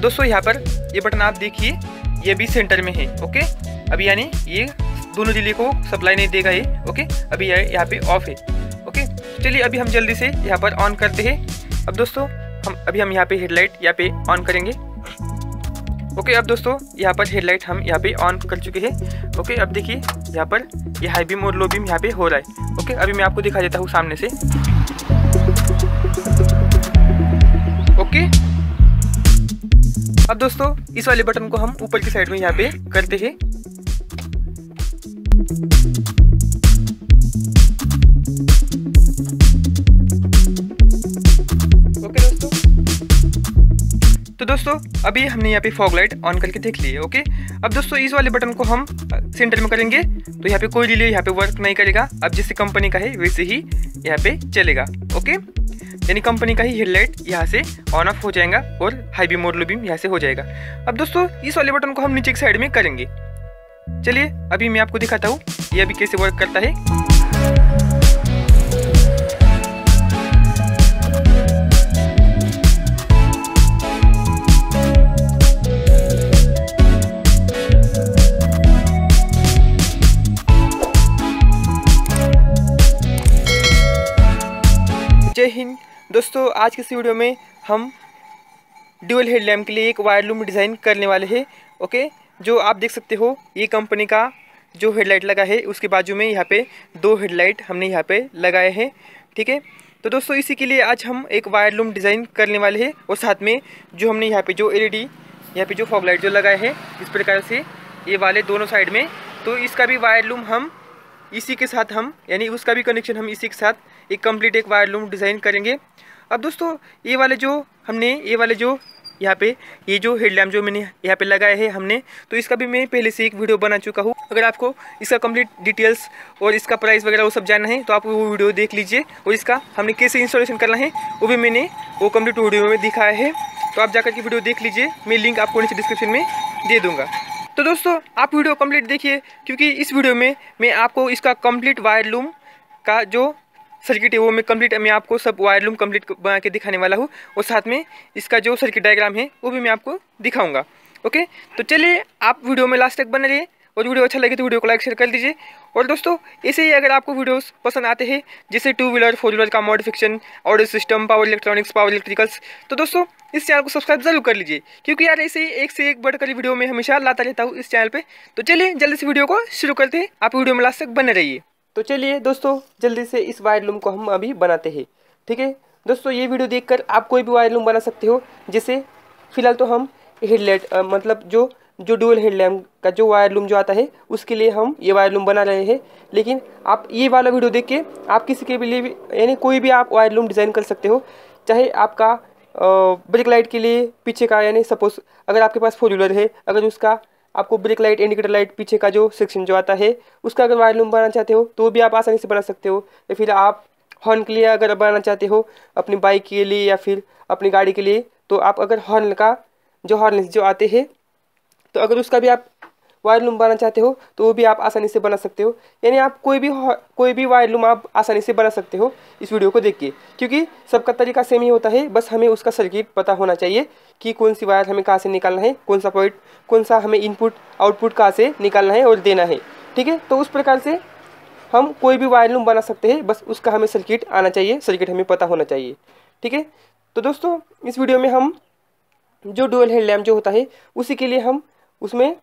अब दोस्तों, यहाँ पर ये बटन आप देखिए, ये भी सेंटर में है ओके अभी यानी ये दोनों रिले को सप्लाई नहीं देगा ये ओके अभी यहाँ पे ऑफ़ है ओके चलिए, अभी हम जल्दी से यहाँ पर ऑन करते हैं। अब दोस्तों, हम, अभी हम यहाँ पे हेडलाइट यहाँ पे ऑन करेंगे ओके अब दोस्तों, यहाँ पर हेडलाइट हम यहाँ पे ऑन कर चुके हैं ओके अब देखिए, यहाँ पर ये हाई बीम और लो बीम यहाँ पे हो रहा है ओके अभी मैं आपको दिखा देता हूँ सामने से ओके अब दोस्तों, इस वाले बटन को हम ऊपर की साइड में यहाँ पे करते हैं। तो दोस्तों, अभी हमने यहाँ पे फॉग लाइट ऑन करके देख ली है, ओके? अब दोस्तों, इस वाले बटन को हम सेंटर में करेंगे तो यहाँ पे कोई रिले यहाँ पे वर्क नहीं करेगा। अब जैसे कंपनी का है, वैसे ही यहाँ पे चलेगा, ओके? यानी कंपनी का ही हेडलाइट यहाँ से ऑन ऑफ़ हो जाएगा और हाई बीम और लो बीम यहाँ से हो जाएगा। अब दोस्तों, इस वाले बटन को हम नीचे की साइड में करेंगे। चलिए, अभी मैं आपको दिखाता हूँ ये अभी कैसे वर्क करता है। जय हिंद। दोस्तों, आज के इस वीडियो में हम ड्यूअल हेडलैम्प के लिए एक वायर लूम डिज़ाइन करने वाले हैं ओके जो आप देख सकते हो, ये कंपनी का जो हेडलाइट लगा है, उसके बाजू में यहाँ पे दो हेडलाइट हमने यहाँ पे लगाए हैं, ठीक है? तो दोस्तों, इसी के लिए आज हम एक वायर लूम डिज़ाइन करने वाले हैं, और साथ में जो हमने यहाँ पे जो एल यहाँ पे जो फॉग लाइट जो लगाए हैं, इस प्रकार से ये वाले दोनों साइड में तो इसका भी वायर लूम हम इसी के साथ हम, यानी उसका भी कनेक्शन हम इसी के साथ एक कंप्लीट एक वायर लूम डिज़ाइन करेंगे। अब दोस्तों, ये वाले जो हमने, ये वाले जो यहाँ पे, ये जो हेडलैम्प जो मैंने यहाँ पे लगाए हैं हमने तो इसका भी मैं पहले से एक वीडियो बना चुका हूँ। अगर आपको इसका कंप्लीट डिटेल्स और इसका प्राइस वगैरह वो सब जानना है तो आप वो वीडियो देख लीजिए और इसका हमने कैसे इंस्टॉलेशन करना है, वो भी मैंने वो कंप्लीट वीडियो में दिखाया है। तो आप जाकर के वीडियो देख लीजिए, मैं लिंक आपको नीचे डिस्क्रिप्शन में दे दूँगा। तो दोस्तों, आप वीडियो कंप्लीट देखिए, क्योंकि इस वीडियो में मैं आपको इसका कंप्लीट वायर लूम का जो सर्किट है, वो मैं कंप्लीट मैं आपको सब वायर लूम कंप्लीट बना के दिखाने वाला हूँ। और साथ में इसका जो सर्किट डायग्राम है, वो भी मैं आपको दिखाऊँगा। ओके तो चलिए, आप वीडियो में लास्ट तक बने रहिए। और वीडियो अच्छा लगे तो वीडियो को लाइक शेयर कर दीजिए। और दोस्तों, ऐसे ही अगर आपको वीडियोस पसंद आते हैं, जैसे टू व्हीलर फोर व्हीलर का modification audio system power electronics power electricals तो दोस्तों, इस चैनल को सब्सक्राइब ज़रूर कर लीजिए। क्योंकि यार, ऐसे ही एक से एक बढ़कर वीडियो में हमेशा लाता रहता हूँ इस चैनल पर तो चलिए, जल्दी से वीडियो को शुरू करते हैं। आप वीडियो में लास्ट तक बने रहिए। तो चलिए दोस्तों, जल्दी से इस वायर लूम को हम अभी बनाते हैं, ठीक है? दोस्तों, ये वीडियो देखकर आप कोई भी वायर लूम बना सकते हो, जैसे फ़िलहाल तो हम हेडलाइट मतलब जो जो डुअल हेडलैम्प का जो वायर लूम जो आता है, उसके लिए हम ये वायर लूम बना रहे हैं। लेकिन आप ये वाला वीडियो देख के आप किसी के लिए भी, यानी कोई भी आप वायर लूम डिज़ाइन कर सकते हो, चाहे आपका ब्रेक लाइट के लिए, पीछे का, यानी सपोज़ अगर आपके पास फोर व्हीलर है, अगर उसका आपको ब्रेक लाइट, इंडिकेटर लाइट पीछे का जो सेक्शन जो आता है, उसका अगर लूम बनाना चाहते हो तो भी आप आसानी से बना सकते हो। या फिर आप हॉर्न के लिए अगर बनाना चाहते हो, अपनी बाइक के लिए या फिर अपनी गाड़ी के लिए तो आप अगर हॉर्न का, जो हॉर्न जो आते हैं तो अगर उसका भी आप वायर लूम बनाना चाहते हो तो वो भी आप आसानी से बना सकते हो। यानी आप कोई भी कोई भी वायर लूम आप आसानी से बना सकते हो इस वीडियो को देख के। क्योंकि सबका तरीका सेम ही होता है, बस हमें उसका सर्किट पता होना चाहिए कि कौन सी वायर हमें कहाँ से निकालना है, कौन सा पॉइंट कौन सा हमें इनपुट आउटपुट कहाँ से निकालना है और देना है। ठीक है? तो उस प्रकार से हम कोई भी वायर लूम बना सकते हैं, बस उसका हमें सर्किट आना चाहिए सर्किट हमें पता होना चाहिए। ठीक है? तो दोस्तों, इस वीडियो में हम जो डुअल हेड लैम्प जो होता है, उसी के लिए हम उसमें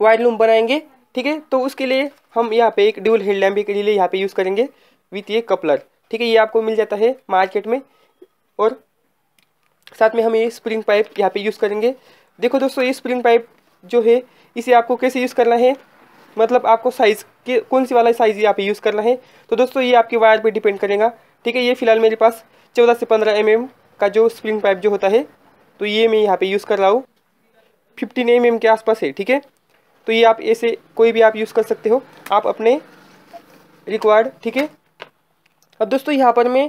वायर लूम बनाएँगे, ठीक है? तो उसके लिए हम यहाँ पे एक ड्यूल हेड लैम्प के लिए यहाँ पे यूज़ करेंगे विथ ये कपलर, ठीक है? ये आपको मिल जाता है मार्केट में। और साथ में हम ये स्प्रिंग पाइप यहाँ पे यूज़ करेंगे। देखो दोस्तों, ये स्प्रिंग पाइप जो है, इसे आपको कैसे यूज़ करना है? मतलब आपको साइज़ के, कौन सी वाला साइज़ यहाँ पे यूज़ करना है? तो दोस्तों, ये आपके वायर पे डिपेंड करेगा, ठीक है? ये फ़िलहाल मेरे पास चौदह से पंद्रह एम का जो स्प्रिंग पाइप जो होता है तो ये मैं यहाँ पे यूज़ कर रहा हूँ। फिफ्टीन एम के आसपास है, ठीक है? तो ये आप ऐसे कोई भी आप यूज़ कर सकते हो। आप अपने रिक्वायर्ड ठीक है? अब दोस्तों, यहाँ पर मैं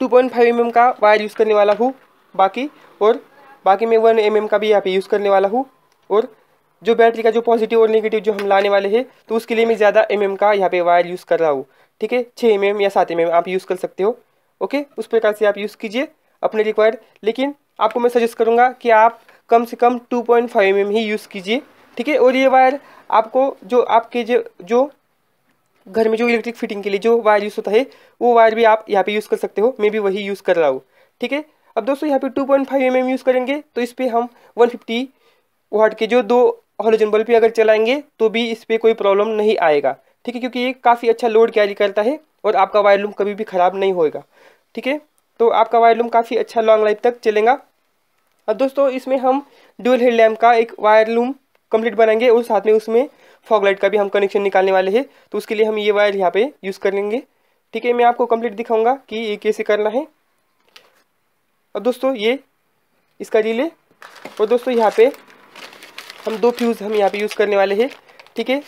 टू पॉइंट फाइव एम का वायर यूज़ करने वाला हूँ। बाकी और बाकी मैं 1 एम का भी यहाँ पे यूज़ करने वाला हूँ। और जो बैटरी का जो पॉजिटिव और नेगेटिव जो हम लाने वाले हैं तो उसके लिए मैं ज़्यादा एम का यहाँ पे वायर यूज़ कर रहा हूँ। ठीक है? छः एम या सात एम आप यूज़ कर सकते हो। ओके? उस प्रकार से आप यूज़ कीजिए अपने रिक्वायर्ड लेकिन आपको मैं सजेस्ट करूँगा कि आप कम से कम टू पॉइंट फाइव एम ही यूज़ कीजिए, ठीक है? और ये वायर आपको जो आपके जो जो घर में जो इलेक्ट्रिक फिटिंग के लिए जो वायर यूज़ होता है, वो वायर भी आप यहाँ पे यूज़ कर सकते हो। मैं भी वही यूज़ कर रहा हूँ, ठीक है? अब दोस्तों, यहाँ पे 2.5 पॉइंट mm यूज़ करेंगे तो इस पर हम 150 वाट के जो दो हॉलोजन बल्ब पे अगर चलाएँगे तो भी इस पर कोई प्रॉब्लम नहीं आएगा, ठीक है? क्योंकि ये काफ़ी अच्छा लोड कैरी करता है और आपका वायर लूम कभी भी ख़राब नहीं होएगा, ठीक है? तो आपका वायर लूम काफ़ी अच्छा लॉन्ग लाइफ तक चलेगा। अब दोस्तों, इसमें हम ड्यूल हेड लैम्प का एक वायर लूम कंप्लीट बनाएँगे और साथ में उसमें फॉग लाइट का भी हम कनेक्शन निकालने वाले हैं। तो उसके लिए हम ये वायर यहाँ पे यूज़ कर लेंगे। ठीक है, मैं आपको कंप्लीट दिखाऊँगा कि ये कैसे करना है। अब दोस्तों, ये इसका रिले और दोस्तों, यहाँ पे हम दो फ्यूज़ हम यहाँ पे यूज़ करने वाले हैं। ठीक है?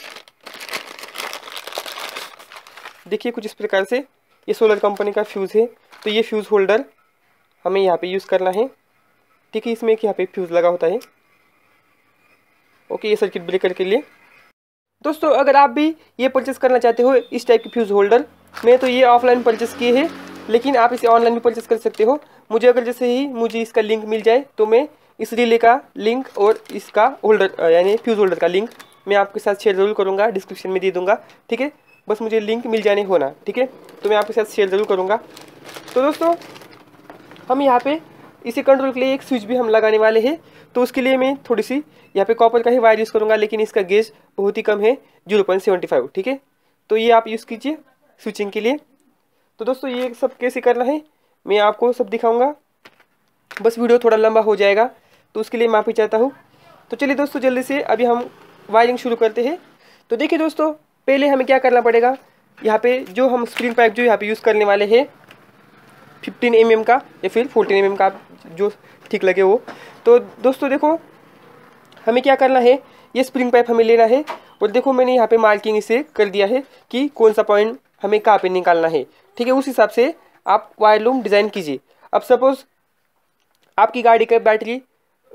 देखिए, कुछ इस प्रकार से ये सोलर कंपनी का फ्यूज़ है। तो ये फ्यूज़ होल्डर हमें यहाँ पे यूज़ करना है। ठीक है इसमें एक यहाँ पे फ्यूज़ लगा होता है। ओके ये सर्किट ब्रेकर के लिए। दोस्तों, अगर आप भी ये परचेस करना चाहते हो, इस टाइप के फ्यूज़ होल्डर मैं तो ये ऑफलाइन परचेस किए हैं, लेकिन आप इसे ऑनलाइन भी परचेस कर सकते हो। मुझे अगर जैसे ही मुझे इसका लिंक मिल जाए तो मैं इस रिले का लिंक और इसका होल्डर यानी फ्यूज़ होल्डर का लिंक मैं आपके साथ शेयर ज़रूर करूँगा डिस्क्रिप्शन में दे दूँगा, ठीक है? बस मुझे लिंक मिल जाने होना, ठीक है? तो मैं आपके साथ शेयर ज़रूर करूँगा। तो दोस्तों, हम यहाँ पे इसे कंट्रोल के लिए एक स्विच भी हम लगाने वाले हैं। तो उसके लिए मैं थोड़ी सी यहाँ पे कॉपर का ही वायर यूज़ करूँगा, लेकिन इसका गेज बहुत ही कम है ज़ीरो पॉइंट सेवेंटी फाइव ठीक है? तो ये आप यूज़ कीजिए स्विचिंग के लिए। तो दोस्तों, ये सब कैसे करना है? मैं आपको सब दिखाऊँगा। बस वीडियो थोड़ा लंबा हो जाएगा तो उसके लिए माफ़ी चाहता हूँ। तो चलिए दोस्तों, जल्दी से अभी हम वायरिंग शुरू करते हैं। तो देखिए दोस्तों, पहले हमें क्या करना पड़ेगा? यहाँ पे जो हम स्क्रीन पाइप जो यहाँ पे यूज़ करने वाले हैं फिफ्टीन एम का, या फिर फोर्टीन एम का, जो ठीक लगे वो। तो दोस्तों देखो, हमें क्या करना है? ये स्प्रिंग पाइप हमें लेना है, और देखो मैंने यहाँ पे मार्किंग इसे कर दिया है कि कौन सा पॉइंट हमें कहाँ पे निकालना है। ठीक है, उस हिसाब से आप वायर लूम डिज़ाइन कीजिए। अब सपोज़ आपकी गाड़ी का बैटरी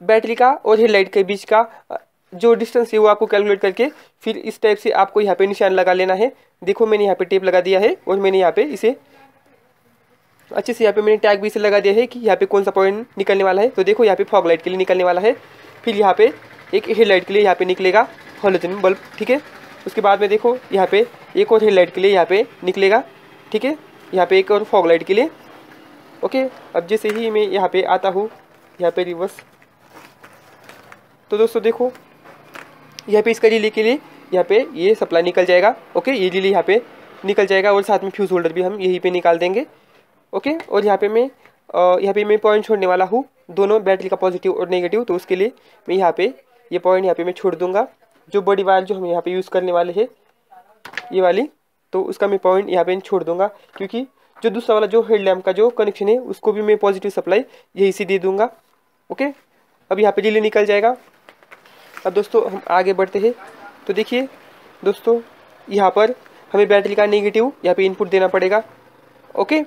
बैटरी का और हेडलाइट के बीच का, जो डिस्टेंस है वो आपको कैलकुलेट करके फिर इस टाइप से आपको यहाँ पे निशान लगा लेना है। देखो मैंने यहाँ पे टेप लगा दिया है, और मैंने यहाँ पे इसे अच्छे से यहाँ पे मैंने टैग भी इसे लगा दिया है कि यहाँ पे कौन सा पॉइंट निकलने वाला है तो देखो यहाँ पे फॉग लाइट के लिए निकलने वाला है फिर यहाँ पे एक हेडलाइट के लिए यहाँ पे निकलेगा हॉलोजन बल्ब ठीक है उसके बाद में देखो यहाँ पे एक और हेडलाइट के लिए यहाँ पे निकलेगा ठीक है यहाँ पे एक और फॉग लाइट के लिए ओके अब जैसे ही मैं यहाँ पे आता हूँ यहाँ पे रिवर्स तो दोस्तों देखो यहाँ पे इसका रिले के लिए यहाँ पे ये सप्लाई निकल जाएगा ओके ये रिले यहाँ पे निकल जाएगा और साथ में फ्यूज़ होल्डर भी हम यहीं पे निकाल देंगे ओके? और यहाँ पे मैं यहाँ पे मैं पॉइंट छोड़ने वाला हूँ। दोनों बैटरी का पॉजिटिव और नेगेटिव तो उसके लिए मैं यहाँ पे ये पॉइंट यहाँ पे मैं छोड़ दूँगा। जो बड़ी वायर जो हम यहाँ पे यूज़ करने वाले हैं, ये वाली तो उसका मैं पॉइंट यहाँ पे छोड़ दूँगा। क्योंकि जो दूसरा वाला जो हेड लैम्प का जो कनेक्शन है, उसको भी मैं पॉजिटिव सप्लाई यही से दे दूँगा। ओके? अब यहाँ पे डिले निकल जाएगा। अब दोस्तों, हम आगे बढ़ते हैं। तो देखिए, दोस्तों, यहाँ पर हमें बैटरी का नेगेटिव यहाँ पे इनपुट देना पड़ेगा। ओके?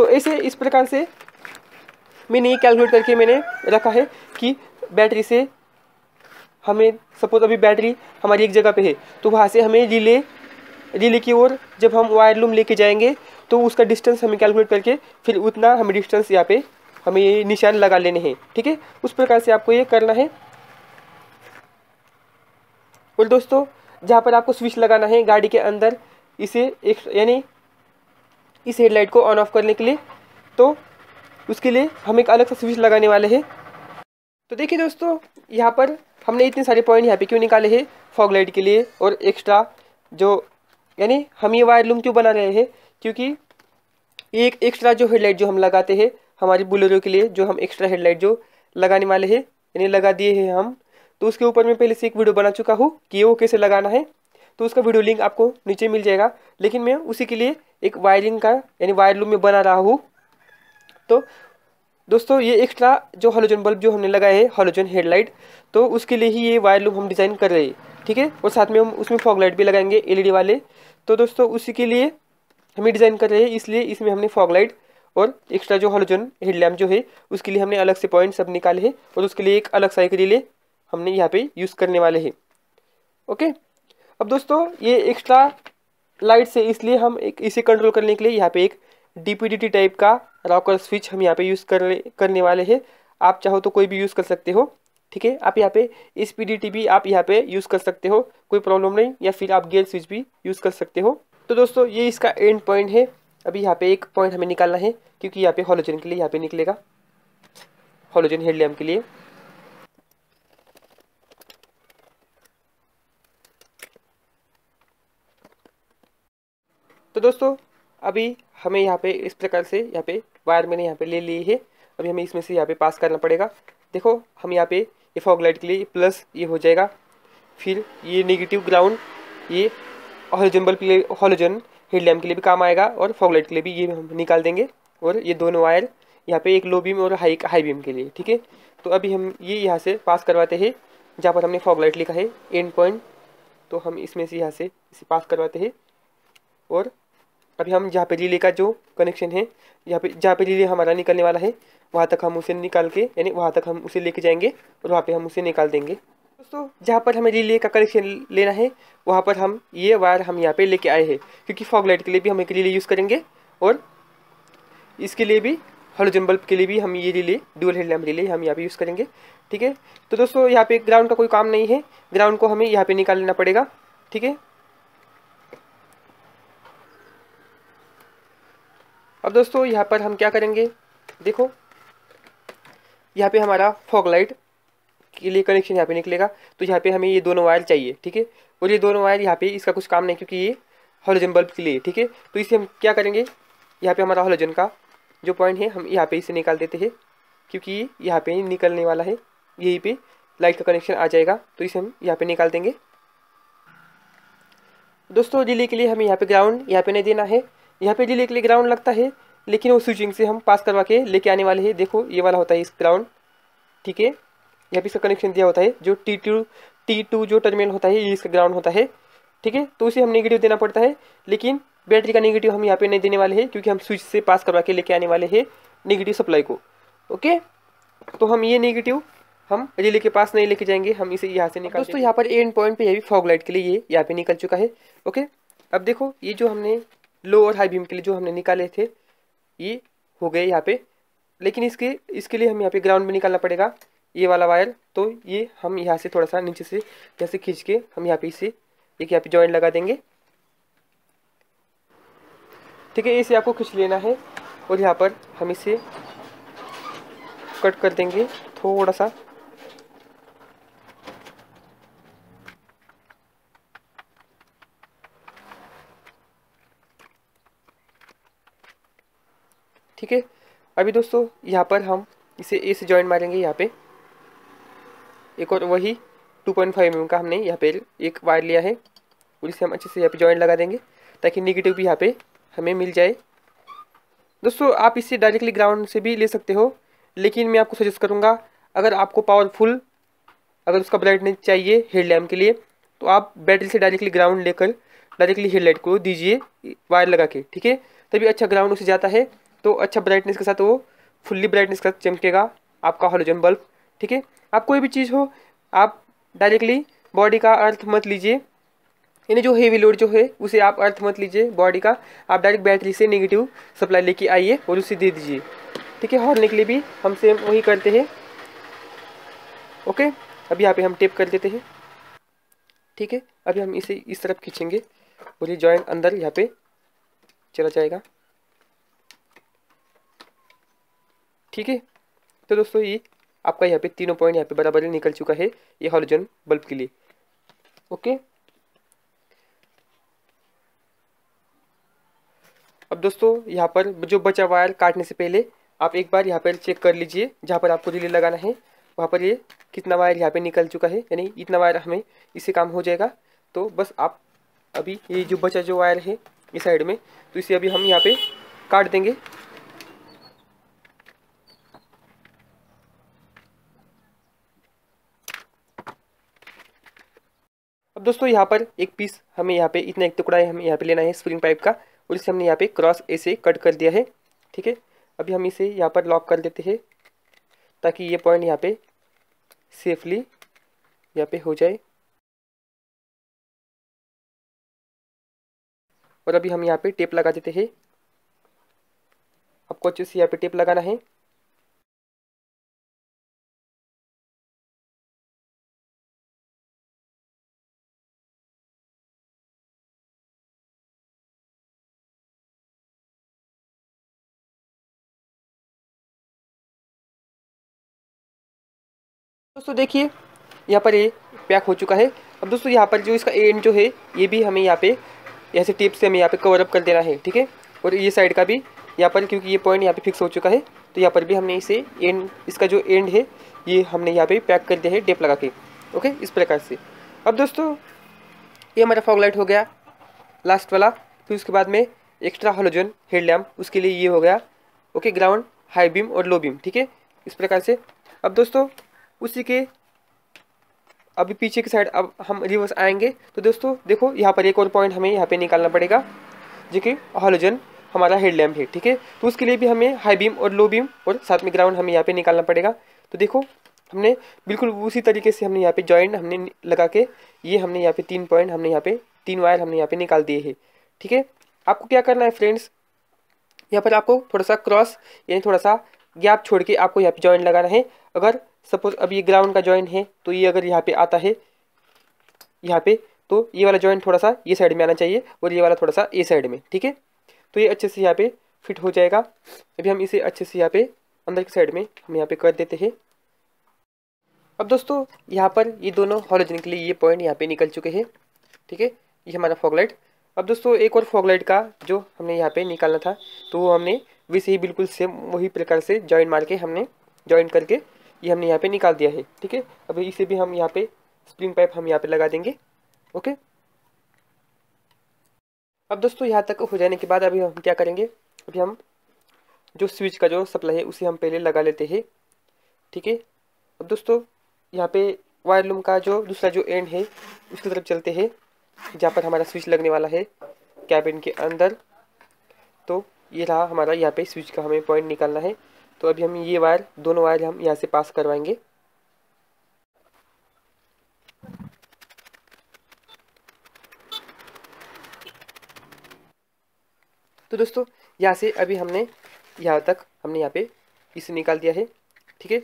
तो ऐसे इस प्रकार से मैंने ये कैलकुलेट करके मैंने रखा है कि बैटरी से हमें सपोज़ अभी बैटरी हमारी एक जगह पे है तो वहाँ से हमें रिले रिले की ओर जब हम वायर लूम लेके जाएँगे तो उसका डिस्टेंस हमें कैलकुलेट करके फिर उतना हमें डिस्टेंस यहाँ पे हमें ये निशान लगा लेने हैं, ठीक है? उस प्रकार से आपको ये करना है। और दोस्तों, जहाँ पर आपको स्विच लगाना है, गाड़ी के अंदर इसे एक, यानी इस हेडलाइट को ऑन ऑफ़ करने के लिए। तो उसके लिए हम एक अलग सा स्विच लगाने वाले हैं। तो देखिए दोस्तों, यहाँ पर हमने इतने सारे पॉइंट यहाँ पे क्यों निकाले हैं? फॉग लाइट के लिए और एक्स्ट्रा जो, यानी हम ये वायर लूम क्यों बना रहे हैं? क्योंकि एक एक्स्ट्रा जो हेडलाइट जो हम लगाते हैं, हमारी बुलेरो के लिए जो हम एक्स्ट्रा हेडलाइट जो लगाने वाले हैं, यानी लगा दिए हैं हम तो उसके ऊपर मैं पहले से एक वीडियो बना चुका हूँ कि वो कैसे लगाना है। तो उसका वीडियो लिंक आपको नीचे मिल जाएगा। लेकिन मैं उसी के लिए एक वायरिंग का, यानी वायर लूम में बना रहा हूँ। तो दोस्तों, ये एक्स्ट्रा जो हॉलोजन बल्ब जो हमने लगाए है हॉलोजन हेडलाइट तो उसके लिए ही ये वायर लूम हम डिज़ाइन कर रहे हैं, ठीक है? और साथ में हम उसमें फॉग लाइट भी लगाएँगे एलईडी वाले। तो दोस्तों, उसी के लिए हमें डिज़ाइन कर रहे हैं, इसलिए इसमें हमने फॉग लाइट और एक्स्ट्रा जो हॉलोजन हेडलैम्प जो है, उसके लिए हमने अलग से पॉइंट सब निकाले हैं और उसके लिए एक अलग साइकिल हमने यहाँ पे यूज़ करने वाले हैं, ओके? अब दोस्तों, ये एक्स्ट्रा लाइट से इसलिए हम एक, इसे कंट्रोल करने के लिए यहाँ पे एक डी टाइप का रॉकर स्विच हम यहाँ पे यूज़ कर करने वाले हैं। आप चाहो तो कोई भी यूज़ कर सकते हो, ठीक है? आप यहाँ पे इस पी भी आप यहाँ पे यूज़ कर सकते हो, कोई प्रॉब्लम नहीं। या फिर आप गेयर स्विच भी यूज़ कर सकते हो। तो दोस्तों, ये इसका एंड पॉइंट है। अभी यहाँ पे एक पॉइंट हमें निकालना है, क्योंकि यहाँ पे हॉलोजन के लिए यहाँ पे निकलेगा। हॉलोजन हेड लैम्प के लिए। तो दोस्तों, अभी हमें यहाँ पे इस प्रकार से यहाँ पे वायर मैंने यहाँ पे ले ली है। अभी हमें इसमें से यहाँ पे पास करना पड़ेगा। देखो, हम यहाँ पे ये फॉग लाइट के लिए प्लस ये हो जाएगा। फिर ये नेगेटिव ग्राउंड ये हॉलोजन के लिए हॉलोजन हेड लैम्प के लिए भी काम आएगा और फॉग लाइट के लिए भी ये हम निकाल देंगे। और ये दोनों वायर यहाँ पे एक लो बीम और हाई हाई बीम के लिए, ठीक है? तो अभी हम ये यहाँ से पास करवाते हैं, जहाँ पर हमने फॉग लाइट लिखा है एंड पॉइंट तो हम इसमें से यहाँ से इसे पास करवाते हैं और अभी हम जहाँ पे रिले का जो कनेक्शन है, यहाँ पे, जहाँ पे रिले हमारा निकलने वाला है, वहाँ तक हम उसे निकाल के, यानी वहाँ तक हम उसे लेके जाएँगे और वहाँ पे हम उसे निकाल देंगे। दोस्तों, जहाँ पर हमें रिले का कनेक्शन लेना है, वहाँ पर हम ये वायर हम यहाँ पे लेके आए हैं, क्योंकि फॉग लाइट के लिए भी हम एक रिले यूज़ करेंगे और इसके लिए भी हॉलोजन बल्ब के लिए भी हम ये relay dual head lamp relay हम यहाँ पे यूज़ करेंगे, ठीक है? तो दोस्तों, यहाँ पे ग्राउंड का कोई काम नहीं है ग्राउंड को हमें यहाँ पे निकाल लेना पड़ेगा, ठीक है? अब दोस्तों यहाँ पर हम क्या करेंगे देखो यहाँ पे हमारा फॉग लाइट के लिए कनेक्शन यहाँ पे निकलेगा तो यहाँ पे हमें ये दोनों वायर चाहिए ठीक है और ये दोनों वायर यहाँ पे इसका कुछ काम नहीं क्योंकि ये हॉलोजन बल्ब के लिए ठीक है तो इसे हम क्या करेंगे यहाँ पे हमारा हॉलोजन का जो पॉइंट है हम यहाँ पे इसे निकाल देते हैं क्योंकि ये यहाँ पे निकलने वाला है यहीं पे लाइट का कनेक्शन आ जाएगा तो इसे हम यहाँ पे निकाल देंगे दोस्तों डिले के लिए हमें यहाँ पे ग्राउंड यहाँ पे नहीं देना है यहाँ पे डिले के लिए ग्राउंड लगता है लेकिन वो स्विचिंग से हम पास करवा के लेके आने वाले हैं। देखो ये वाला होता है इस ग्राउंड ठीक है? यहाँ पे इसका कनेक्शन दिया होता है जो टी टू टी टू जो टर्मिनल होता है ये इसका ग्राउंड होता है ठीक है? तो उसे हम नेगेटिव देना पड़ता है लेकिन बैटरी का नेगेटिव हम यहाँ पे नहीं देने वाले हैं क्योंकि हम स्विच से पास करवा के लेके आने वाले हैं नेगेटिव सप्लाई को ओके तो हम ये नेगेटिव हम रिले के पास नहीं लेके जाएँगे हम इसे यहाँ से निकाल दोस्तों यहाँ पर एंड पॉइंट पे ये भी फॉग लाइट के लिए ये यहाँ पे निकल चुका है ओके अब देखो ये जो हमने लो और हाई बीम के लिए जो हमने निकाले थे, ये हो गए यहाँ पे। लेकिन इसके इसके लिए हम यहाँ पे ग्राउंड में निकालना पड़ेगा, ये वाला वायर तो ये हम यहाँ से थोड़ा सा नीचे से जैसे खींच के हम यहाँ पे इसे, एक यहाँ पे जॉइंट लगा देंगे। ठीक है, इसे आपको खींच लेना है और यहाँ पर हम इसे कट कर देंगे, थोड़ा सा। ठीक है? अभी दोस्तों, यहाँ पर हम इसे ए से जॉइंट मारेंगे यहाँ पे। एक और वही 2.5 पॉइंट mm का हमने यहाँ पे एक वायर लिया है, और इसे हम अच्छे से यहाँ पे जॉइंट लगा देंगे, ताकि निगेटिव भी यहाँ पे हमें मिल जाए। दोस्तों, आप इसे डायरेक्टली ग्राउंड से भी ले सकते हो, लेकिन मैं आपको सजेस्ट करूँगा, अगर आपको पावरफुल अगर उसका ब्राइटनेस चाहिए हेड लैम्प के लिए तो आप बैटरी से डायरेक्टली ग्राउंड लेकर डायरेक्टली हेडलाइट को दीजिए वायर लगा के, ठीक है? तभी अच्छा ग्राउंड उसे जाता है। तो अच्छा ब्राइटनेस के साथ वो फुल्ली ब्राइटनेस के साथ चमकेगा आपका हॉलोजन बल्ब ठीक है? आप कोई भी चीज़ हो, आप डायरेक्टली बॉडी का अर्थ मत लीजिए। यानी जो हेवी लोड जो है, उसे आप अर्थ मत लीजिए बॉडी का। आप डायरेक्ट बैटरी से नेगेटिव सप्लाई लेके आइए और उसे दे दीजिए। ठीक है? हॉर्न के लिए भी हम सेम वही करते हैं। ओके अभी यहाँ पे हम टेप कर देते हैं। ठीक है? अभी हम इसे इस तरफ़ खींचेंगे और ये जॉइंट अंदर यहाँ पे चला जाएगा। ठीक है? तो दोस्तों, ये आपका यहाँ पे तीनों पॉइंट यहाँ पे बराबर ही निकल चुका है, ये हॉलोजन बल्ब के लिए। ओके अब दोस्तों, यहाँ पर जो बचा वायर काटने से पहले, आप एक बार यहाँ पर चेक कर लीजिए, जहाँ पर आपको रिले लगाना है, वहाँ पर ये कितना वायर यहाँ पे निकल चुका है, यानी इतना वायर हमें इससे काम हो जाएगा। तो बस आप अभी ये जो बचा जो वायर है, इस साइड में तो इसे अभी हम यहाँ पे काट देंगे। अब दोस्तों, यहाँ पर एक पीस हमें यहाँ पे, इतना एक टुकड़ा है, हमें यहाँ पे लेना है स्प्रिंग पाइप का, और इसे हमने यहाँ पे क्रॉस ऐसे कट कर दिया है, ठीक है? अभी हम इसे यहाँ पर लॉक कर देते हैं, ताकि ये पॉइंट यहाँ पे सेफली यहाँ पे हो जाए। और अभी हम यहाँ पे टेप लगा देते हैं। आपको अच्छे से यहाँ पे टेप लगाना है। दोस्तों देखिए, यहाँ पर ये पैक हो चुका है। अब दोस्तों यहाँ पर जो इसका एंड जो है, ये भी हमें यहाँ पे ऐसे टिप से हमें यहाँ पे कवर अप कर देना है, ठीक है? और ये साइड का भी यहाँ पर क्योंकि ये पॉइंट यहाँ पे फिक्स हो चुका है तो यहाँ पर भी हमने इसे एंड इसका जो एंड है, ये हमने यहाँ पे पैक कर दिया है टेप लगा के ओके इस प्रकार से। अब दोस्तों, ये हमारा फॉग लाइट हो गया लास्ट वाला। फिर उसके बाद में एक्स्ट्रा हलोजन हेड लैम्प उसके लिए ये हो गया ओके ग्राउंड हाई बीम और लो बीम ठीक है? इस प्रकार से। अब दोस्तों उसी के अभी पीछे की साइड अब हम रिवर्स आएँगे। तो दोस्तों, देखो, यहाँ पर एक और पॉइंट हमें यहाँ पे निकालना पड़ेगा, जो कि हॉलोजन हमारा हेड लैम्प है, ठीक है? तो उसके लिए भी हमें हाई बीम और लो बीम और साथ में ग्राउंड हमें यहाँ पे निकालना पड़ेगा। तो देखो, हमने बिल्कुल उसी तरीके से हमने यहाँ पे जॉइंट हमने लगा के, ये हमने यहाँ पे तीन पॉइंट हमने यहाँ पे, तीन वायर हमने यहाँ पे निकाल दिए है, ठीक है? आपको क्या करना है फ्रेंड्स यहाँ पर आपको थोड़ा सा क्रॉस यानी थोड़ा सा गैप छोड़ के आपको यहाँ पे जॉइंट लगाना है। अगर सपोज़ अब ये ग्राउंड का जॉइंट है तो ये अगर यहाँ पे आता है, यहाँ पे तो ये वाला जॉइंट थोड़ा सा ये साइड में आना चाहिए और ये वाला थोड़ा सा ए साइड में, ठीक है? तो ये अच्छे से यहाँ पे फिट हो जाएगा। अभी हम इसे अच्छे से यहाँ पे अंदर की साइड में हम यहाँ पे कर देते हैं। अब दोस्तों, यहाँ पर ये दोनों हॉलोजन के लिए ये पॉइंट यहाँ पे निकल चुके हैं, ठीक है? ये हमारा फॉगलाइट अब दोस्तों, एक और फॉगलाइट का जो हमने यहाँ पे निकालना था तो वो हमने वैसे ही बिल्कुल सेम वही प्रकार से जॉइन मार के हमने जॉइन करके ये हमने यहाँ पे निकाल दिया है, ठीक है? अभी इसे भी हम यहाँ पे स्प्रिंग पाइप हम यहाँ पे लगा देंगे, ओके? अब दोस्तों, यहाँ तक हो जाने के बाद अभी हम क्या करेंगे? अभी हम जो स्विच का जो सप्लाई है, उसे हम पहले लगा लेते हैं, ठीक है? अब दोस्तों, यहाँ पे वायर लूम का जो दूसरा जो एंड है, उसकी तरफ़ चलते हैं, जहाँ पर हमारा स्विच लगने वाला है कैबिन के अंदर। तो ये रहा हमारा यहाँ पे स्विच का हमें पॉइंट निकालना है। तो अभी हम ये वायर, दोनों वायर हम यहाँ से पास करवाएँगे। तो दोस्तों, यहाँ से अभी हमने, यहाँ तक हमने यहाँ पे इसे निकाल दिया है, ठीक है?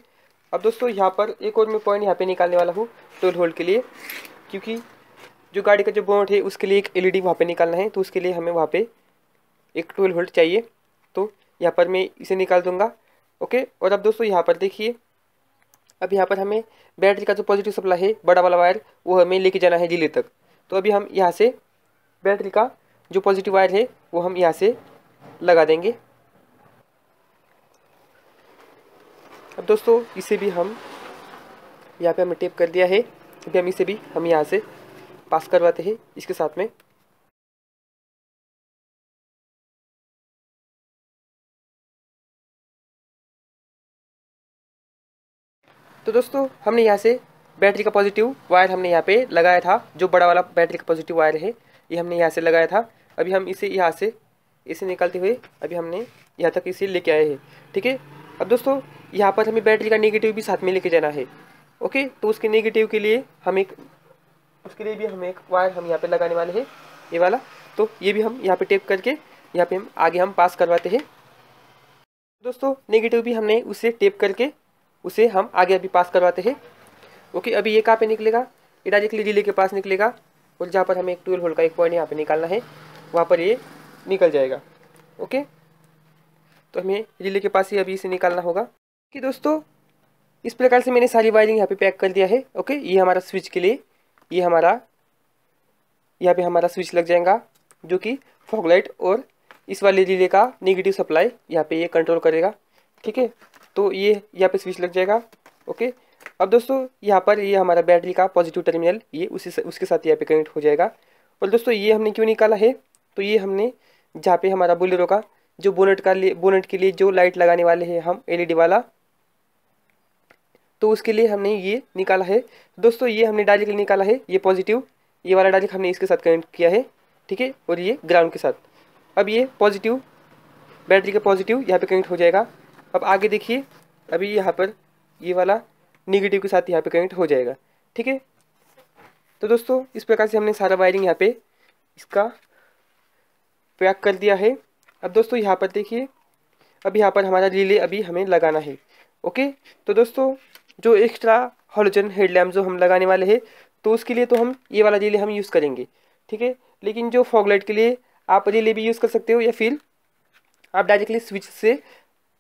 अब दोस्तों, यहाँ पर एक और मैं पॉइंट यहाँ पे निकालने वाला हूँ टोल होल्ड के लिए, क्योंकि जो गाड़ी का जो बोर्ड है, उसके लिए एक एलईडी वहाँ पे निकालना है तो उसके लिए हमें वहाँ पे एक टोल होल्ड चाहिए। तो यहाँ पर मैं इसे निकाल दूँगा। ओके? और अब दोस्तों यहाँ पर देखिए, अब यहाँ पर हमें बैटरी का जो पॉजिटिव सप्लाई है, बड़ा वाला वायर वो हमें लेके जाना है ज़िले तक। तो अभी हम यहाँ से बैटरी का जो पॉजिटिव वायर है, वो हम यहाँ से लगा देंगे। अब दोस्तों, इसे भी हम यहाँ पे हमने टेप कर दिया है। अभी हम इसे भी हम यहाँ से पास करवाते हैं, इसके साथ में। तो दोस्तों, हमने यहाँ से बैटरी का पॉजिटिव वायर हमने यहाँ पे लगाया था, जो बड़ा वाला बैटरी का पॉजिटिव वायर है, ये हमने यहाँ से लगाया था। अभी हम इसे यहाँ से, इसे निकालते हुए अभी हमने यहाँ तक इसे लेके आए हैं, ठीक है? अब दोस्तों, यहाँ पर हमें बैटरी का नेगेटिव भी साथ में लेके जाना है, ओके? तो उसके नेगेटिव के लिए हम एक, उसके लिए भी हम एक वायर हम यहाँ पे लगाने वाले हैं, ये वाला। तो ये भी हम यहाँ पे टेप करके, यहाँ पे हम आगे हम पास करवाते हैं। दोस्तों नेगेटिव भी हमने उसे टेप करके उसे हम आगे अभी पास करवाते हैं। ओके, अभी ये कहाँ पे निकलेगा? ये डायरेक्टली रिले के पास निकलेगा और जहाँ पर हमें एक ट्वेल्व होल्ड का एक पॉइंट यहाँ पे निकालना है, वहाँ पर ये निकल जाएगा। ओके? तो हमें रिले के पास ही अभी इसे निकालना होगा। कि दोस्तों, इस प्रकार से मैंने सारी वायरिंग यहाँ पे पैक कर दिया है। ओके, ये हमारा स्विच के लिए, ये हमारा, यहाँ पे हमारा स्विच लग जाएगा, जो कि फॉगलाइट और इस वाले रिले का नेगेटिव सप्लाई यहाँ पे ये कंट्रोल करेगा। ठीक है? तो ये यहाँ पे स्विच लग जाएगा ओके अब दोस्तों, यहाँ पर ये हमारा बैटरी का पॉजिटिव टर्मिनल ये उसी उसके साथ यहाँ पे कनेक्ट हो जाएगा। और दोस्तों, ये हमने क्यों निकाला है? तो ये हमने जहाँ पे हमारा बुलेरो का जो बोनेट का लिए बोनेट के लिए जो लाइट लगाने वाले हैं हम एलईडी वाला तो उसके लिए हमने ये निकाला है। दोस्तों, ये हमने डायरेक्टली निकाला है, ये पॉजिटिव ये वाला डायरेक्ट हमने इसके साथ कनेक्ट किया है, ठीक है? और ये ग्राउंड के साथ। अब ये पॉजिटिव बैटरी का पॉजिटिव यहाँ पे कनेक्ट हो जाएगा। अब आगे देखिए, अभी यहाँ पर ये वाला निगेटिव के साथ यहाँ पे कनेक्ट हो जाएगा, ठीक है? तो दोस्तों, इस प्रकार से हमने सारा वायरिंग यहाँ पे इसका पैक कर दिया है। अब दोस्तों, यहाँ पर देखिए, अब यहाँ पर हमारा रिले अभी हमें लगाना है, ओके? तो दोस्तों, जो एक्स्ट्रा हॉलोजन हेडलैम्प जो हम लगाने वाले हैं तो उसके लिए तो हम ये वाला रिले हम यूज़ करेंगे, ठीक है? लेकिन जो फॉगलाइट के लिए आप रिले भी यूज़ कर सकते हो या फिर आप डायरेक्टली स्विच से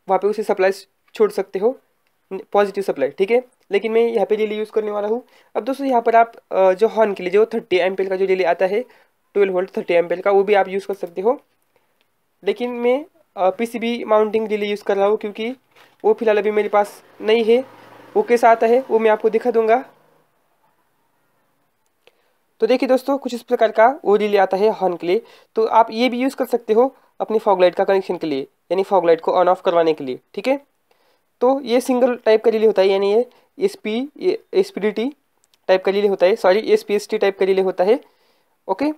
वहाँ पे उसे सप्लाई छोड़ सकते हो पॉजिटिव सप्लाई ठीक है? लेकिन मैं यहाँ पे रिले यूज़ करने वाला हूँ। अब दोस्तों, यहाँ पर आप जो हॉर्न के लिए, जो थर्टी एम का जो रिले आता है ट्वेल्व वोल्ट थर्टी एम का, वो भी आप यूज़ कर सकते हो। लेकिन मैं पीसीबी माउंटिंग रिले यूज़ कर रहा हूँ क्योंकि वो फ़िलहाल अभी मेरे पास नहीं है। वो कैसा आता है, वो मैं आपको दिखा दूँगा। तो देखिए दोस्तों, कुछ इस प्रकार का वो रिले आता है हॉर्न के लिए। तो आप ये भी यूज़ कर सकते हो अपनी फॉगलाइट का कनेक्शन के लिए। यानी फॉगलाइट को ऑन ऑफ़ करवाने के लिए, ठीक है? तो ये सिंगल टाइप का रिले होता है, यानी ये S P S P D T type का रिले होता है sorry S P S T type का रिले होता है ओके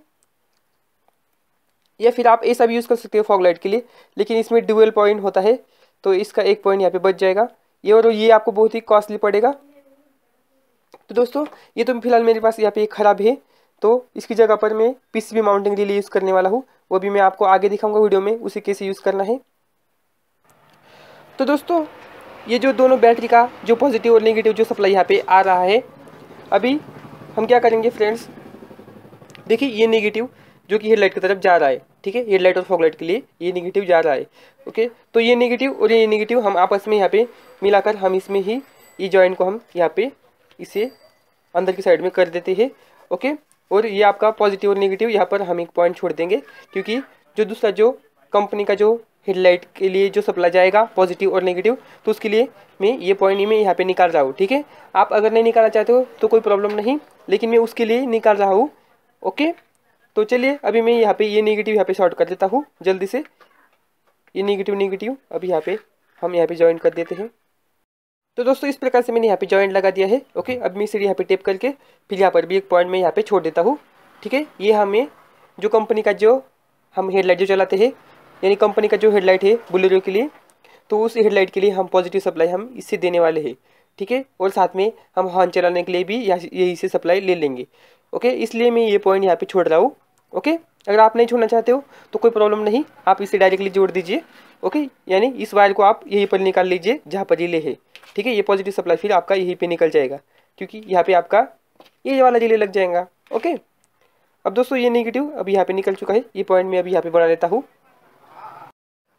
या फिर आप ऐसा भी यूज़ कर सकते हो फॉगलाइट के लिए, लेकिन इसमें डुअल पॉइंट होता है तो इसका एक पॉइंट यहाँ पे बच जाएगा। ये और ये आपको बहुत ही कॉस्टली पड़ेगा। तो दोस्तों, ये तो फ़िलहाल मेरे पास यहाँ पे ख़राब है तो इसकी जगह पर मैं पीसीबी माउंटिंग रिले यूज़ करने वाला हूँ, वो भी मैं आपको आगे दिखाऊँगा वीडियो में, उसे कैसे यूज़ करना है। तो दोस्तों, ये जो दोनों बैटरी का जो पॉजिटिव और नेगेटिव जो सप्लाई यहाँ पे आ रहा है, अभी हम क्या करेंगे फ्रेंड्स देखिए, ये नेगेटिव जो कि हेडलाइट की तरफ़ जा रहा है, ठीक है? हेडलाइट और फॉगलाइट के लिए ये नेगेटिव जा रहा है ओके तो ये नेगेटिव और ये नेगेटिव हम आपस में यहाँ पे मिलाकर हम इसमें ही, ये जॉइंट को हम यहाँ पे इसे अंदर की साइड में कर देते हैं ओके और ये आपका पॉजिटिव और नेगेटिव यहाँ पर हम एक पॉइंट छोड़ देंगे, क्योंकि जो दूसरा जो कंपनी का जो हेडलाइट के लिए जो सप्लाई जाएगा पॉजिटिव और नेगेटिव तो उसके लिए मैं ये पॉइंट ही मैं यहाँ पे निकाल रहा हूँ, ठीक है? आप अगर नहीं निकालना चाहते हो तो कोई प्रॉब्लम नहीं, लेकिन मैं उसके लिए निकाल रहा हूँ, ओके? तो चलिए, अभी मैं यहाँ पे ये नेगेटिव यहाँ पे शॉर्ट कर देता हूँ, जल्दी से। ये नेगेटिव नेगेटिव अभी यहाँ पे हम यहाँ पे ज्वाइन कर देते हैं। तो दोस्तों, इस प्रकार से मैंने यहाँ पे जॉइंट लगा दिया है, ओके? अब मैं इसे यहाँ पे टेप करके फिर यहाँ पर भी एक पॉइंट मैं यहाँ पे छोड़ देता हूँ, ठीक है? ये हमें जो कंपनी का जो हम हेडलाइट जो चलाते हैं यानी कंपनी का जो हेडलाइट है बुलेरो के लिए तो उस हेडलाइट के लिए हम पॉजिटिव सप्लाई हम इससे देने वाले हैं, ठीक है? और साथ में हम हॉर्न चलाने के लिए भी यही से सप्लाई ले लेंगे ओके इसलिए मैं ये पॉइंट यहाँ पे छोड़ रहा हूँ ओके अगर आप नहीं छोड़ना चाहते हो तो कोई प्रॉब्लम नहीं, आप इसे डायरेक्टली जोड़ दीजिए ओके यानी इस वायर को आप यहीं पर निकाल लीजिए, जहाँ पर रिले है, ठीक है? ये पॉजिटिव सप्लाई फिर आपका यहीं पर निकल जाएगा, क्योंकि यहाँ पर आपका ये वाला रिले लग जाएगा ओके अब दोस्तों, ये नेगेटिव अभी यहाँ पे निकल चुका है, ये पॉइंट मैं अभी यहाँ पे बना लेता हूँ।